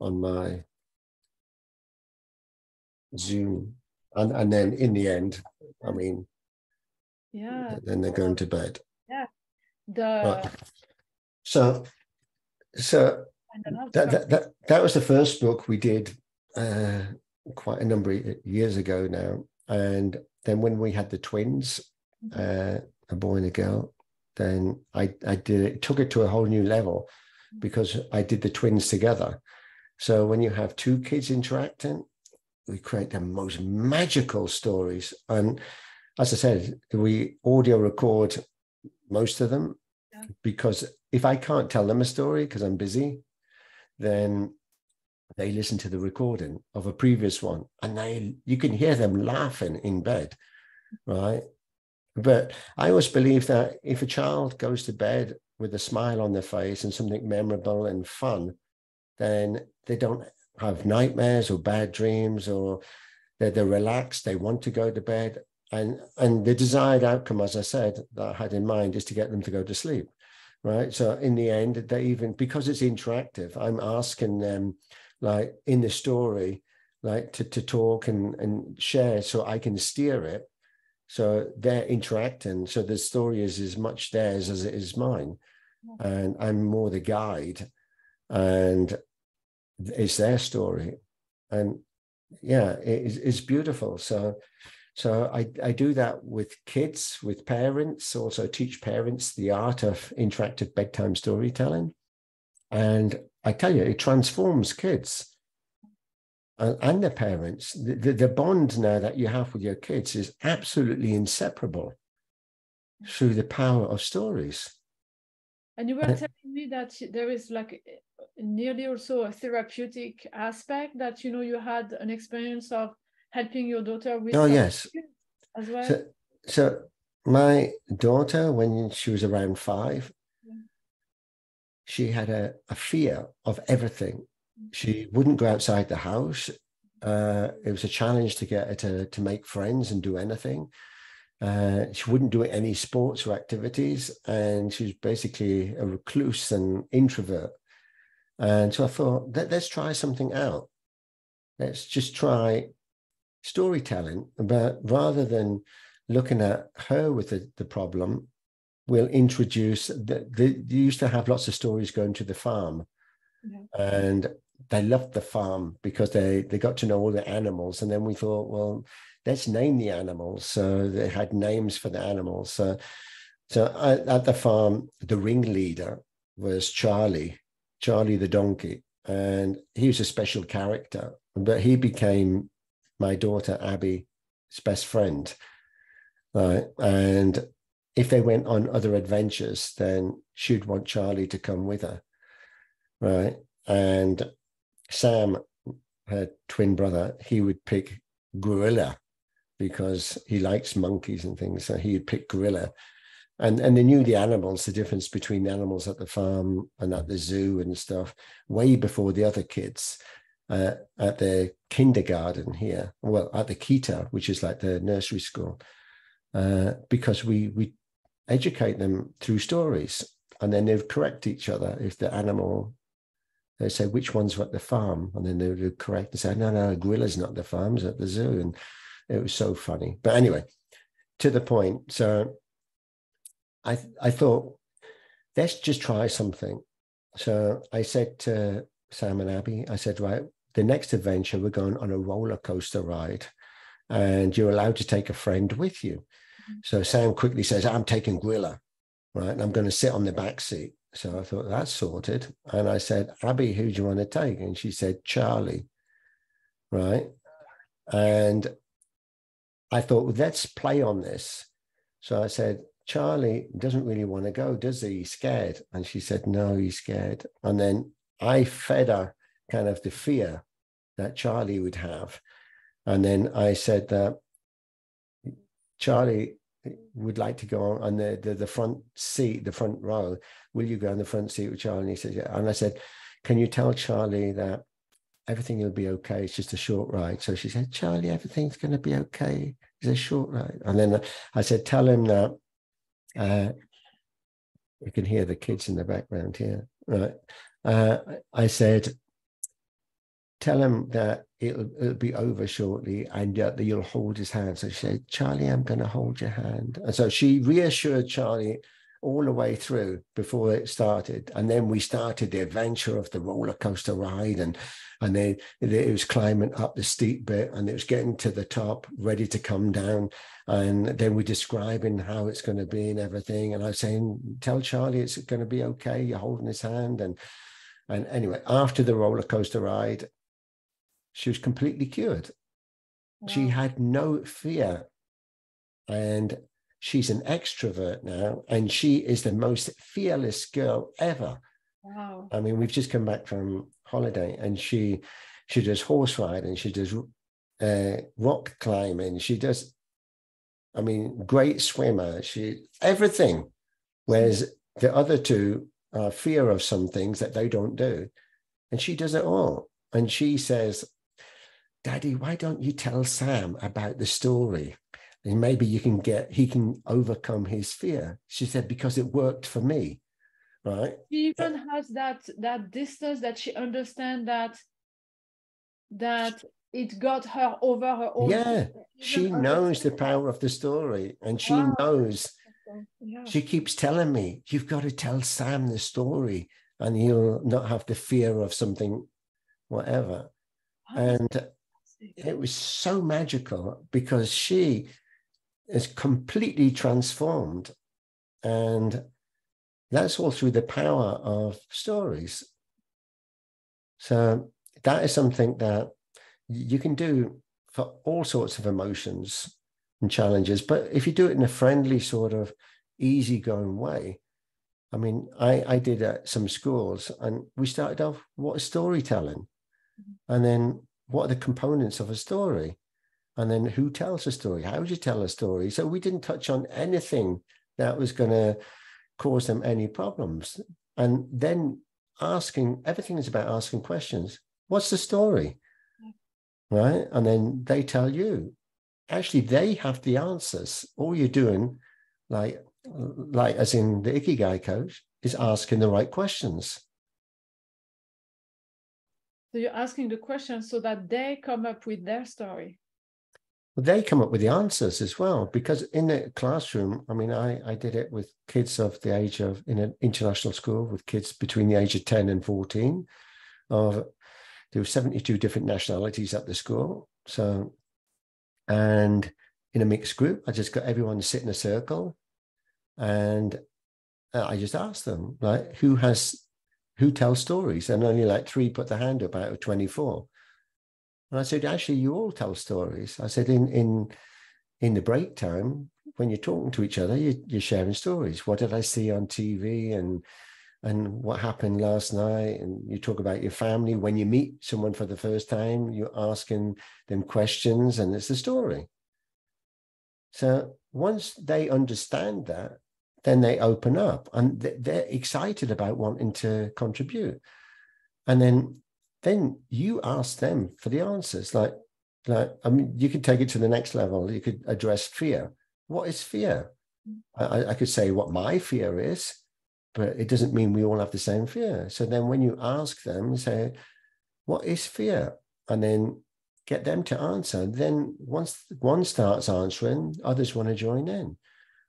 on my Zoom. And and then in the end, I mean,
yeah,
then they're going to bed.
Yeah. The
right. so so that, that, that that was the first book we did uh, quite a number of years ago now. And then when we had the twins, mm-hmm. uh, a boy and a girl, then I, I did it, took it to a whole new level mm-hmm. because I did the twins together. So when you have two kids interacting, we create the most magical stories. And as I said, we audio record most of them yeah. because if I can't tell them a story because I'm busy, then they listen to the recording of a previous one and they you can hear them laughing in bed right? But i always believe that if a child goes to bed with a smile on their face and something memorable and fun then they don't have nightmares or bad dreams or they're, they're relaxed they want to go to bed. And and the desired outcome as i said that i had in mind is to get them to go to sleep right? So in the end they even because it's interactive i'm asking them like in the story, like to, to talk and, and share so I can steer it. So they're interacting. So the story is as much theirs as it is mine. And I'm more the guide. And it's their story. And yeah, it, it's beautiful. So, so I, I do that with kids, with parents, also teach parents the art of interactive bedtime storytelling. And I tell you, it transforms kids and, their parents. The, the, the bond now that you have with your kids is absolutely inseparable through the power of stories.
And you were and, telling me that there is like eh, nearly also a therapeutic aspect that you know you had an experience of helping your daughter with.
Oh yes,
as well.
So, so my daughter, when she was around five. She had a, a fear of everything. She wouldn't go outside the house. Uh, it was a challenge to get her to, to make friends and do anything. Uh, she wouldn't do any sports or activities, and she was basically a recluse and introvert. And so I thought, Let, us try something out. Let's just try storytelling, but rather than looking at her with the, the problem, we'll introduce the, the, they used to have lots of stories going to the farm. Yeah. And they loved the farm because they they got to know all the animals. And then we thought, well, let's name the animals. So they had names for the animals. So, so at the farm, the ringleader was Charlie, Charlie the donkey, and he was a special character. But he became my daughter Abby's best friend, right? And if they went on other adventures, then she'd want Charlie to come with her, right? And Sam, her twin brother, he would pick Gorilla because he likes monkeys and things. So he'd pick Gorilla. And, and they knew the animals, the difference between the animals at the farm and at the zoo and stuff, way before the other kids uh, at the kindergarten here, well, at the Kita, which is like the nursery school, uh, because we we educate them through stories, and then they'd correct each other if the animal. They say which ones at the farm, and then they would correct and say, "No, no, gorilla's not the farm, farm's at the zoo." And it was so funny. But anyway, to the point. So I I thought let's just try something. So I said to Sam and Abby, I said, right, the next adventure, we're going on a roller coaster ride, and you're allowed to take a friend with you. So Sam quickly says, I'm taking Gorilla, right? And I'm going to sit on the back seat. So I thought that's sorted. And I said, Abby, who do you want to take? And she said, Charlie, right? And I thought, well, let's play on this. So I said, Charlie doesn't really want to go, does he? He's scared. And she said, No, he's scared. And then I fed her kind of the fear that Charlie would have. And then I said that Charlie would like to go on the, the, the front seat, the front row. Will you go on the front seat with Charlie? And he said, yeah. And I said, can you tell Charlie that everything will be okay? It's just a short ride. So she said, Charlie, everything's going to be okay. It's a short ride. And then I said, tell him that uh, you can hear the kids in the background here. Right. Uh, I said, tell him that it'll, it'll be over shortly and uh, that you'll hold his hand. So she said, Charlie, I'm going to hold your hand. And so she reassured Charlie all the way through before it started. And then we started the adventure of the roller coaster ride. And, and then it was climbing up the steep bit and it was getting to the top, ready to come down. And then we're describing how it's going to be and everything. And I was saying, tell Charlie it's going to be okay. You're holding his hand. And, and anyway, after the roller coaster ride, she was completely cured. Wow. She had no fear. And she's an extrovert now, and she is the most fearless girl ever.
Wow.
I mean, we've just come back from holiday, and she she does horse riding, she does uh, rock climbing, she does, I mean, great swimmer. She everything. Whereas the other two are fear of some things that they don't do, and she does it all. And she says, Daddy, why don't you tell Sam about the story? And maybe you can get, he can overcome his fear. She said, because it worked for me. Right.
She even uh, has that that distance that she understands that that it got her over her own.
Yeah, she knows the power of the story, and she wow. knows. Yeah. She keeps telling me, "You've got to tell Sam the story, and he'll not have the fear of something, whatever." And it was so magical because she is completely transformed. And that's all through the power of stories. So that is something that you can do for all sorts of emotions and challenges. But if you do it in a friendly, sort of easygoing way, I mean, I, I did at some schools and we started off what is storytelling? Mm-hmm. And then what are the components of a story? And then who tells a story? How do you tell a story? So we didn't touch on anything that was going to cause them any problems. And then asking, everything is about asking questions. What's the story? Right. And then they tell you. Actually, they have the answers. All you're doing, like, like as in the Ikigai coach, is asking the right questions.
So you're asking the questions so that they come up with their story.
Well, they come up with the answers as well because in the classroom, I mean, I, I did it with kids of the age of in an international school with kids between the age of 10 and 14 of there were 72 different nationalities at the school. So, and in a mixed group, I just got everyone to sit in a circle and uh, I just asked them, like, who has who tells stories? And only like three put their hand up out of 24. And I said, actually, you all tell stories. I said, in in in the break time, when you're talking to each other, you, you're sharing stories. What did I see on TV and and what happened last night? And you talk about your family. When you meet someone for the first time, you're asking them questions, and it's a story. So once they understand that, then they open up and they're excited about wanting to contribute. And then then you ask them for the answers. Like, like I mean, you could take it to the next level. You could address fear. What is fear? I, I could say what my fear is, but it doesn't mean we all have the same fear. So then when you ask them, say, what is fear? And then get them to answer. Then once one starts answering, others want to join in.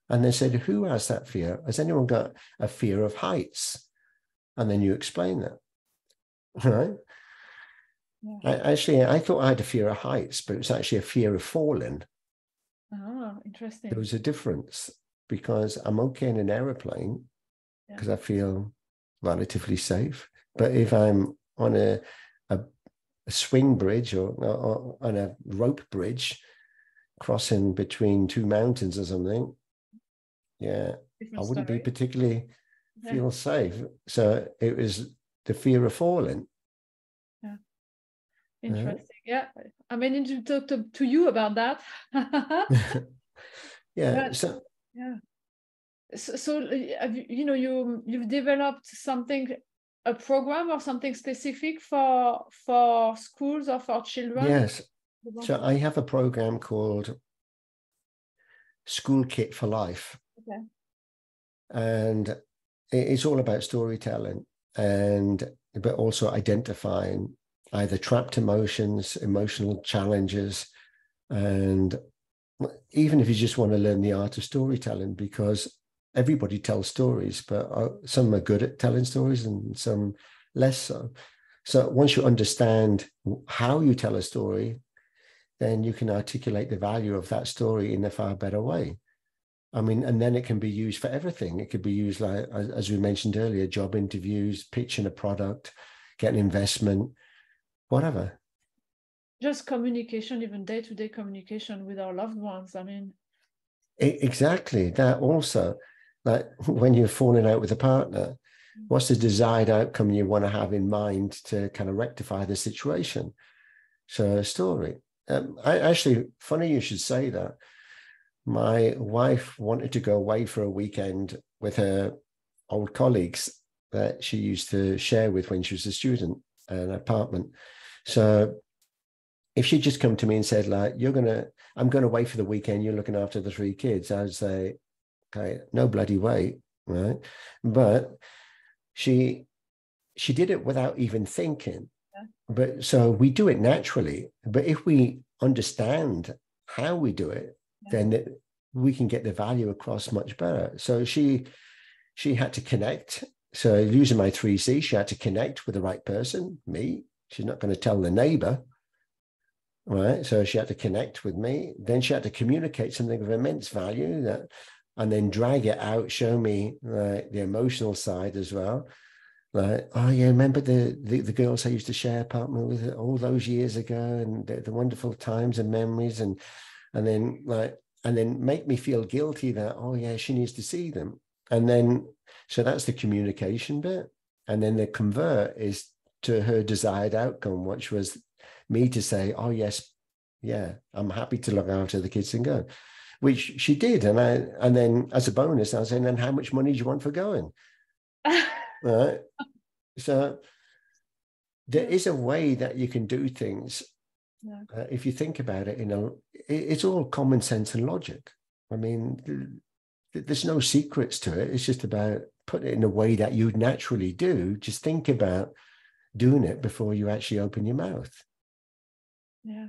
And they said, Who has that fear? Has anyone got a fear of heights? And then you explain that. Right? Yeah. I, actually, I thought I had a fear of heights, but it was actually a fear of falling.
Oh, interesting.
There was a difference because I'm okay in an aeroplane because yeah. I feel relatively safe. But if I'm on a, a, a swing bridge or, or, on a rope bridge crossing between two mountains or something, yeah, Different I wouldn't story. be particularly yeah. feel safe. So it was the fear of falling.
Yeah, uh-huh. interesting. Yeah, I mean, to talk to, to you about that.
yeah. But, so
yeah. So, so you, you know you you've developed something a program or something specific for for schools or for children
yes so i have a program called school kit for life Okay. And it's all about storytelling and but also identifying either trapped emotions, emotional challenges, and even if you just want to learn the art of storytelling, because everybody tells stories, but uh, some are good at telling stories and some less so. So once you understand how you tell a story, then you can articulate the value of that story in a far better way. I mean, and then it can be used for everything. It could be used like, as we mentioned earlier, job interviews, pitching a product, getting investment, whatever.
Just communication, even day to day communication with our loved ones. I mean,
exactly that also. Like when you're falling out with a partner, mm. what's the desired outcome you want to have in mind to kind of rectify the situation? So, a story. Um, I actually, funny you should say that my wife wanted to go away for a weekend with her old colleagues that she used to share with when she was a student an apartment. So if she'd just come to me and said like you're gonna i'm gonna wait for the weekend. You're looking after the three kids i'd say okay no bloody way right? But she she did it without even thinking. Yeah. but so we do it naturally. But if we understand how we do it then we can get the value across much better. So she she had to connect. So using my 3C, she had to connect with the right person, me. She's not going to tell the neighbor. right? So she had to connect with me. Then she had to communicate something of immense value that, and then drag it out, show me like the emotional side as well. Like, oh yeah, remember the, the, the girls I used to share apartment with all those years ago, and the, the wonderful times and memories, and and then like, and then make me feel guilty that oh yeah, she needs to see them, and then so that's the communication bit, and then the convert is to her desired outcome, which was me to say, "Oh yes, yeah, I'm happy to look after the kids and go," which she did, and I and then as a bonus, I was saying, "And how much money do you want for going?" right. So there is a way that you can do things. Uh, if you think about it, you know, it, it's all common sense and logic. I mean, there's no secrets to it. It's just about putting it in a way that you naturally do. Just think about doing it before you actually open your mouth.
Yeah.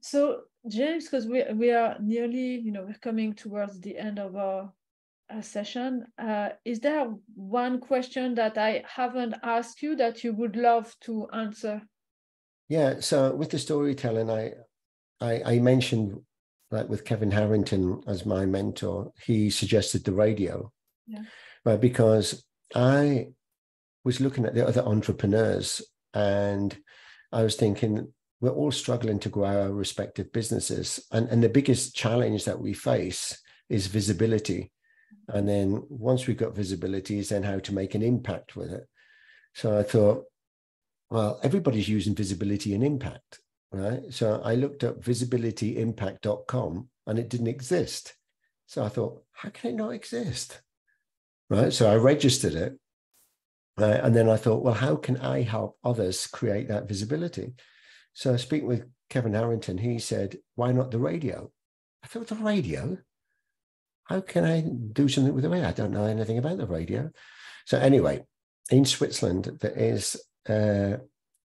So James, because we we are nearly, you know, we're coming towards the end of our, our session. Uh, is there one question that I haven't asked you that you would love to answer?
Yeah. So with the storytelling, I I, I mentioned like with Kevin Harrington as my mentor, he suggested the radio. Yeah. Right. Because I was looking at the other entrepreneurs and I was thinking we're all struggling to grow our respective businesses. And, and the biggest challenge that we face is visibility. And then once we've got visibility, is then how to make an impact with it. So I thought, well, everybody's using visibility and impact, right? So I looked up visibilityimpact.com and it didn't exist. So I thought, how can it not exist? Right. So I registered it. Right? And then I thought, well, how can I help others create that visibility? So speaking with Kevin Harrington, he said, why not the radio? I thought, the radio? How can I do something with the radio? I don't know anything about the radio. So anyway, in Switzerland, there is uh,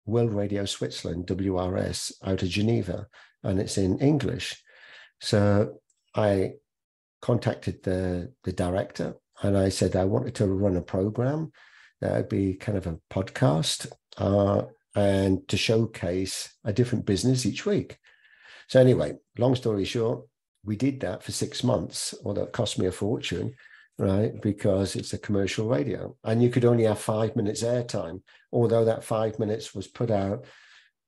World Radio Switzerland, WRS, out of Geneva, and it's in English. So I contacted the, the director and I said I wanted to run a program that would be kind of a podcast. Uh, and to showcase a different business each week. So, anyway, long story short, we did that for six months, although it cost me a fortune, right? Because it's a commercial radio and you could only have five minutes airtime, although that five minutes was put out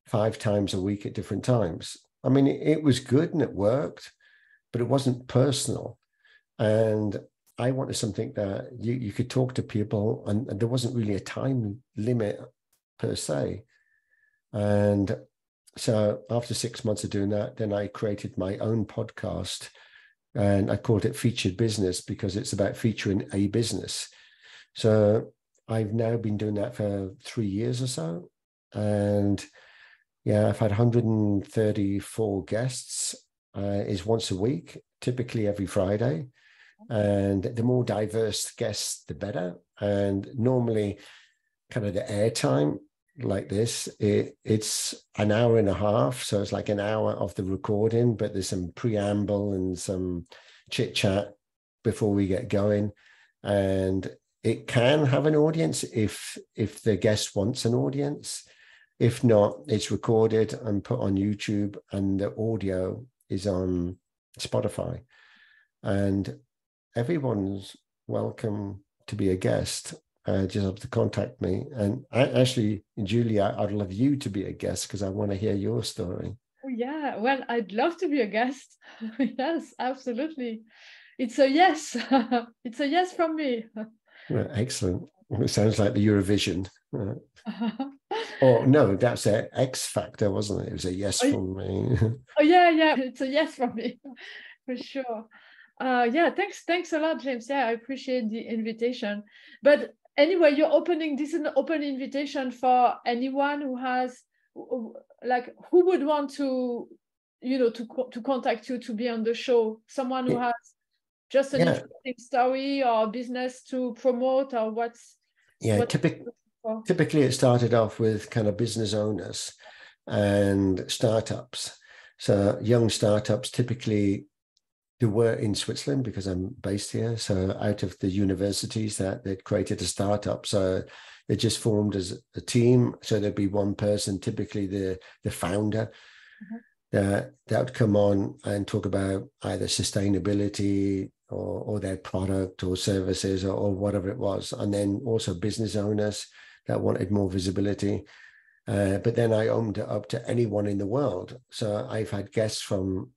five times a week at different times. I mean, it, was good and it worked, but it wasn't personal. And I wanted something that you, you could talk to people and, and there wasn't really a time limit per se. And so after six months of doing that, then I created my own podcast and I called it Featured Business because it's about featuring a business. So I've now been doing that for three years or so. And yeah, I've had 134 guests, uh, is once a week, typically every Friday. And the more diverse guests, the better. And normally, kind of the airtime like this it, it's an hour and a half so it's like an hour of the recording but there's some preamble and some chit chat before we get going. And it can have an audience if if the guest wants an audience. If not it's recorded and put on youtube and the audio is on spotify. And everyone's welcome to be a guest uh, just have to contact me. And I, actually, Julia, I'd love you to be a guest because I want to hear your story.
Oh, yeah, well, I'd love to be a guest. yes, absolutely. It's a yes. it's a yes from me.
excellent. It sounds like the Eurovision. oh no, that's a X Factor, wasn't it? It was a yes oh, from me.
oh yeah, yeah, it's a yes from me, for sure. Uh, yeah, thanks, thanks a lot, James. Yeah, I appreciate the invitation. But anyway, you're opening this is an open invitation for anyone who has like who would want to you know to to contact you to be on the show. Someone who has just an yeah. interesting story or business to promote or what's
yeah typically typically it started off with kind of business owners and startups. So young startups typically there were in Switzerland because I'm based here. So out of the universities that they created a startup. So they just formed as a team. So there'd be one person, typically the the founder, mm-hmm. that that would come on and talk about either sustainability or, or their product or services or, or whatever it was. And then also business owners that wanted more visibility. Uh, but then I opened it up to anyone in the world. So I've had guests from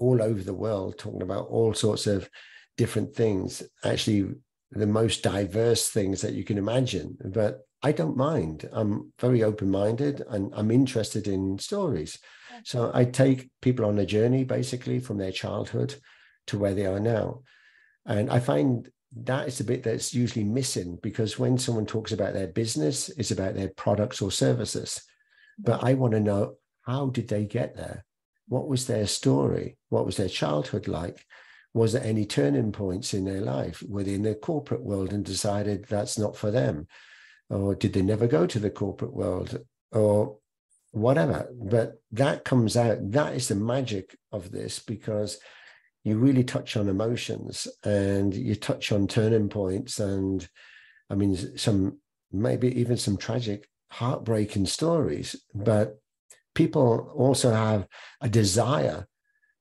all over the world talking about all sorts of different things, actually, the most diverse things that you can imagine. But I don't mind. I'm very open minded and I'm interested in stories. So I take people on a journey basically from their childhood to where they are now. And I find that is the bit that's usually missing because when someone talks about their business, it's about their products or services. But I want to know how did they get there? What was their story? What was their childhood like? Was there any turning points in their life within the corporate world and decided that's not for them? Or did they never go to the corporate world? Or whatever. But that comes out, that is the magic of this because you really touch on emotions and you touch on turning points and I mean some maybe even some tragic heartbreaking stories, but people also have a desire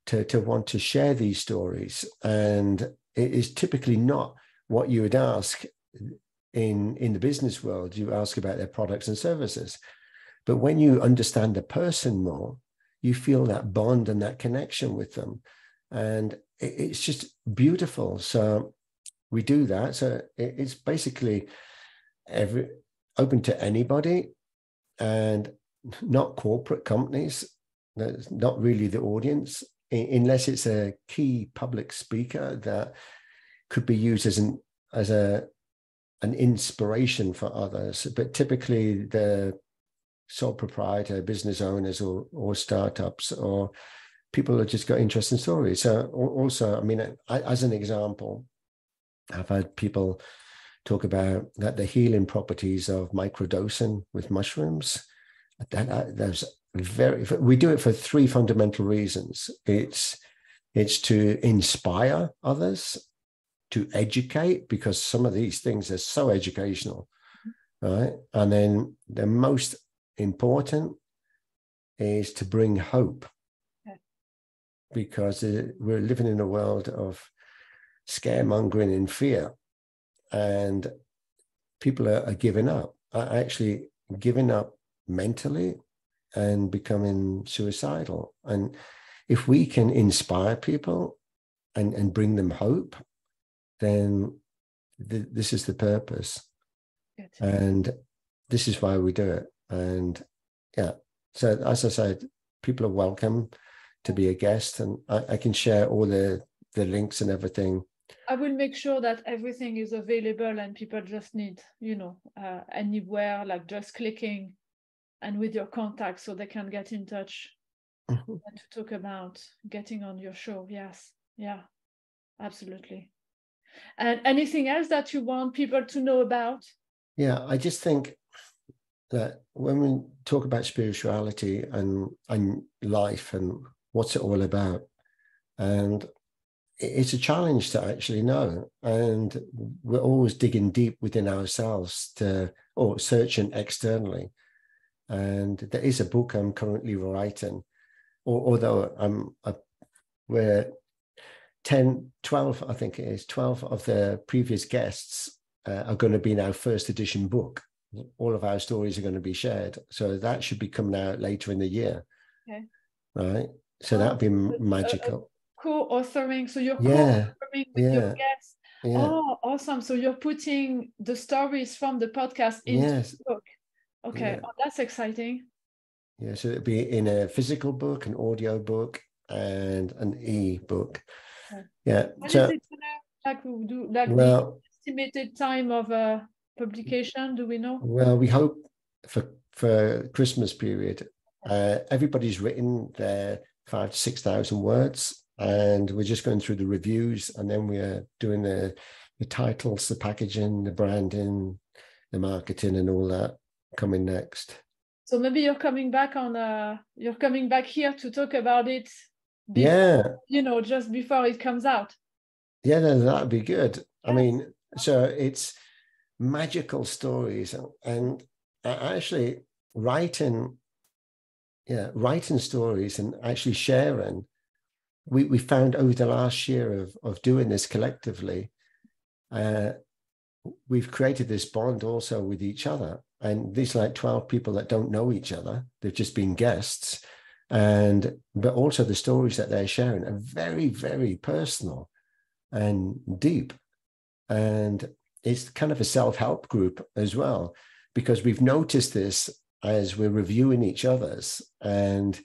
to, to want to share these stories. And it is typically not what you would ask in, in the business world. You ask about their products and services. But when you understand a person more, you feel that bond and that connection with them. And it's just beautiful. So we do that. So it's basically every open to anybody and not corporate companies. That's not really the audience, unless it's a key public speaker that could be used as an as a an inspiration for others. But typically, the sole proprietor, business owners, or or startups, or people have just got interesting stories. So also, I mean, as an example, I've had people talk about that the healing properties of microdosing with mushrooms that, uh, there's very we do it for three fundamental reasons. It's it's to inspire others to educate because some of these things are so educational right? And then the most important is to bring hope. Because uh, we're living in a world of scaremongering and fear and people are, are giving up. Are actually giving up mentally and becoming suicidal. And if we can inspire people and, and bring them hope, then th- this is the purpose. Good. And this is why we do it. And yeah, so as I said, people are welcome to be a guest, and I, I can share all the the links and everything
I will make sure that everything is available and people just need, you know, uh, anywhere, like just clicking and with your contacts so they can get in touch mm-hmm. and to talk about getting on your show. Yes. Yeah, absolutely. And anything else that you want people to know about?
Yeah, I just think that when we talk about spirituality and and life and what's it all about, and it's a challenge to actually know, and we're always digging deep within ourselves to or searching externally and there is a book I'm currently writing, although I'm a, where 10, 12, I think it is, 12 of the previous guests uh, are going to be in our first edition book. All of our stories are going to be shared. So that should be coming out later in the year. Okay. Right. So oh, that'd be magical.
co-authoring. So you're yeah. co-authoring with yeah. your guests. Yeah. Oh, awesome. So you're putting the stories from the podcast into yes. the book. Okay, yeah. oh, that's exciting.
Yeah, so it'd be in a physical book, an audio book, and an e-book. Okay. Yeah.
When so, it like do like well, the estimated time of uh, publication? Do we know?
Well, we hope for for Christmas period. Uh, everybody's written their five to six thousand words, and we're just going through the reviews, and then we're doing the the titles, the packaging, the branding, the marketing, and all that coming next?
So maybe you're coming back on uh you're coming back here to talk about it before,
yeah.
you know just before it comes out.
Yeah then that'd be good. I mean so it's magical stories and actually writing yeah writing stories and actually sharing. We, we found over the last year of, of doing this collectively uh, we've created this bond also with each other and these like 12 people that don't know each other. They've just been guests. And but also the stories that they're sharing are very very personal and deep. And it's kind of a self-help group as well because we've noticed this as we're reviewing each other's. And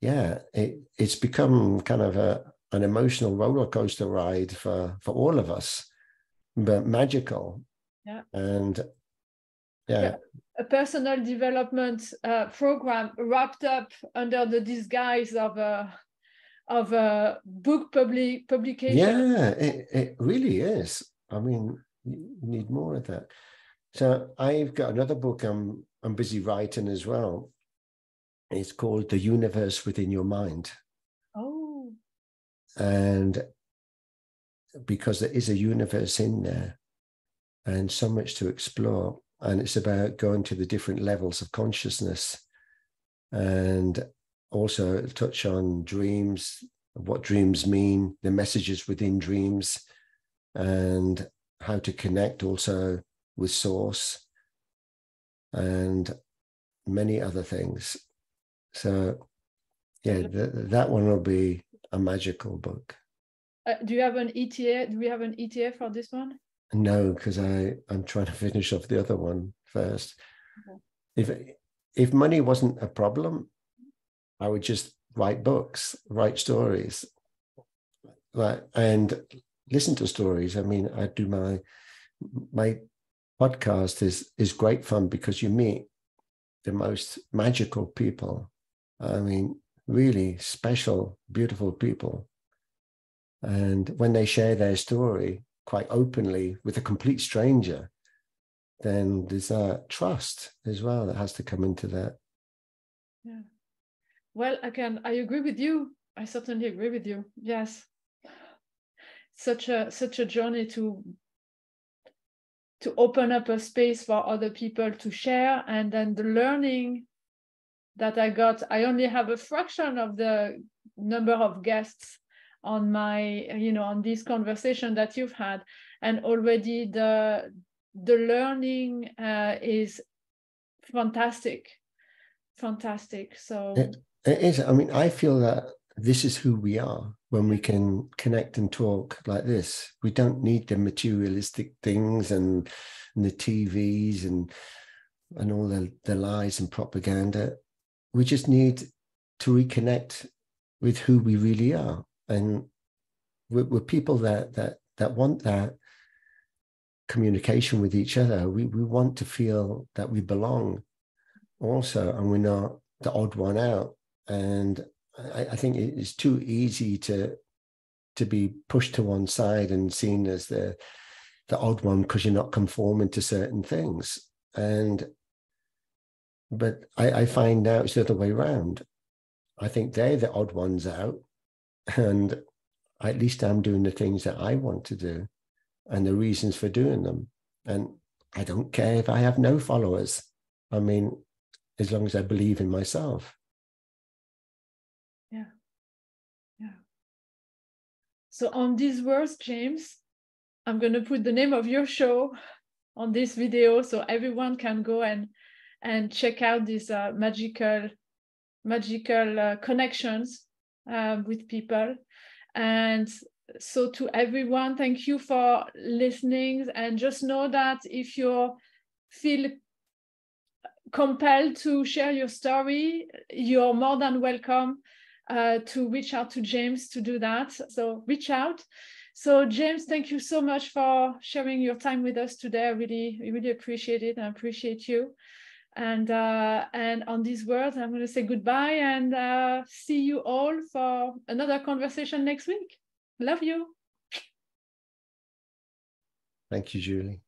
yeah it, it's become kind of a an emotional roller coaster ride for for all of us but magical.
Yeah.
And yeah,
a personal development uh, program wrapped up under the disguise of a of a book public publication.
Yeah it, it really is. I mean you need more of that. So i've got another book i'm i'm busy writing as well. It's called the universe within your mind.
Oh.
And because there is a universe in there and so much to explore. And it's about going to the different levels of consciousness and also touch on dreams, what dreams mean, the messages within dreams, and how to connect also with source and many other things. So, yeah, th- that one will be a magical book.
Uh, do you have an ETA? Do we have an ETA for this one?
No, because I I'm trying to finish off the other one first. Okay. If if money wasn't a problem, I would just write books, write stories, like and listen to stories. I mean, I do my my podcast is is great fun because you meet the most magical people. I mean, really special, beautiful people and when they share their story quite openly with a complete stranger, then there's that trust as well that has to come into that.
Yeah. Well, again, I agree with you. I certainly agree with you. Yes. Such a such a journey to to open up a space for other people to share and then the learning that I got, I only have a fraction of the number of guests on my you know on this conversation that you've had. And already the the learning uh, is fantastic fantastic. So
it, it is. I mean i feel that this is who we are when we can connect and talk like this. We don't need the materialistic things and, and the tvs and and all the, the lies and propaganda. We just need to reconnect with who we really are and we're, we're, people that that that want that communication with each other. We we want to feel that we belong, also, and we're not the odd one out. And I, I think it's too easy to to be pushed to one side and seen as the the odd one because you're not conforming to certain things. And but I, I find now it's the other way around. I think they're the odd ones out and at least I'm doing the things that I want to do and the reasons for doing them. And I don't care if I have no followers. I mean, as long as I believe in myself.
Yeah. Yeah. So, on these words, James, I'm going to put the name of your show on this video so everyone can go and and check out these uh, magical magical uh, connections um, with people. And so to everyone, thank you for listening. And just know that if you feel compelled to share your story, you're more than welcome uh, to reach out to James to do that. So reach out. So James, thank you so much for sharing your time with us today. I really, really appreciate it. I appreciate you. And uh, and on these words, I'm going to say goodbye and uh, see you all for another conversation next week. Love you.
Thank you, Julie.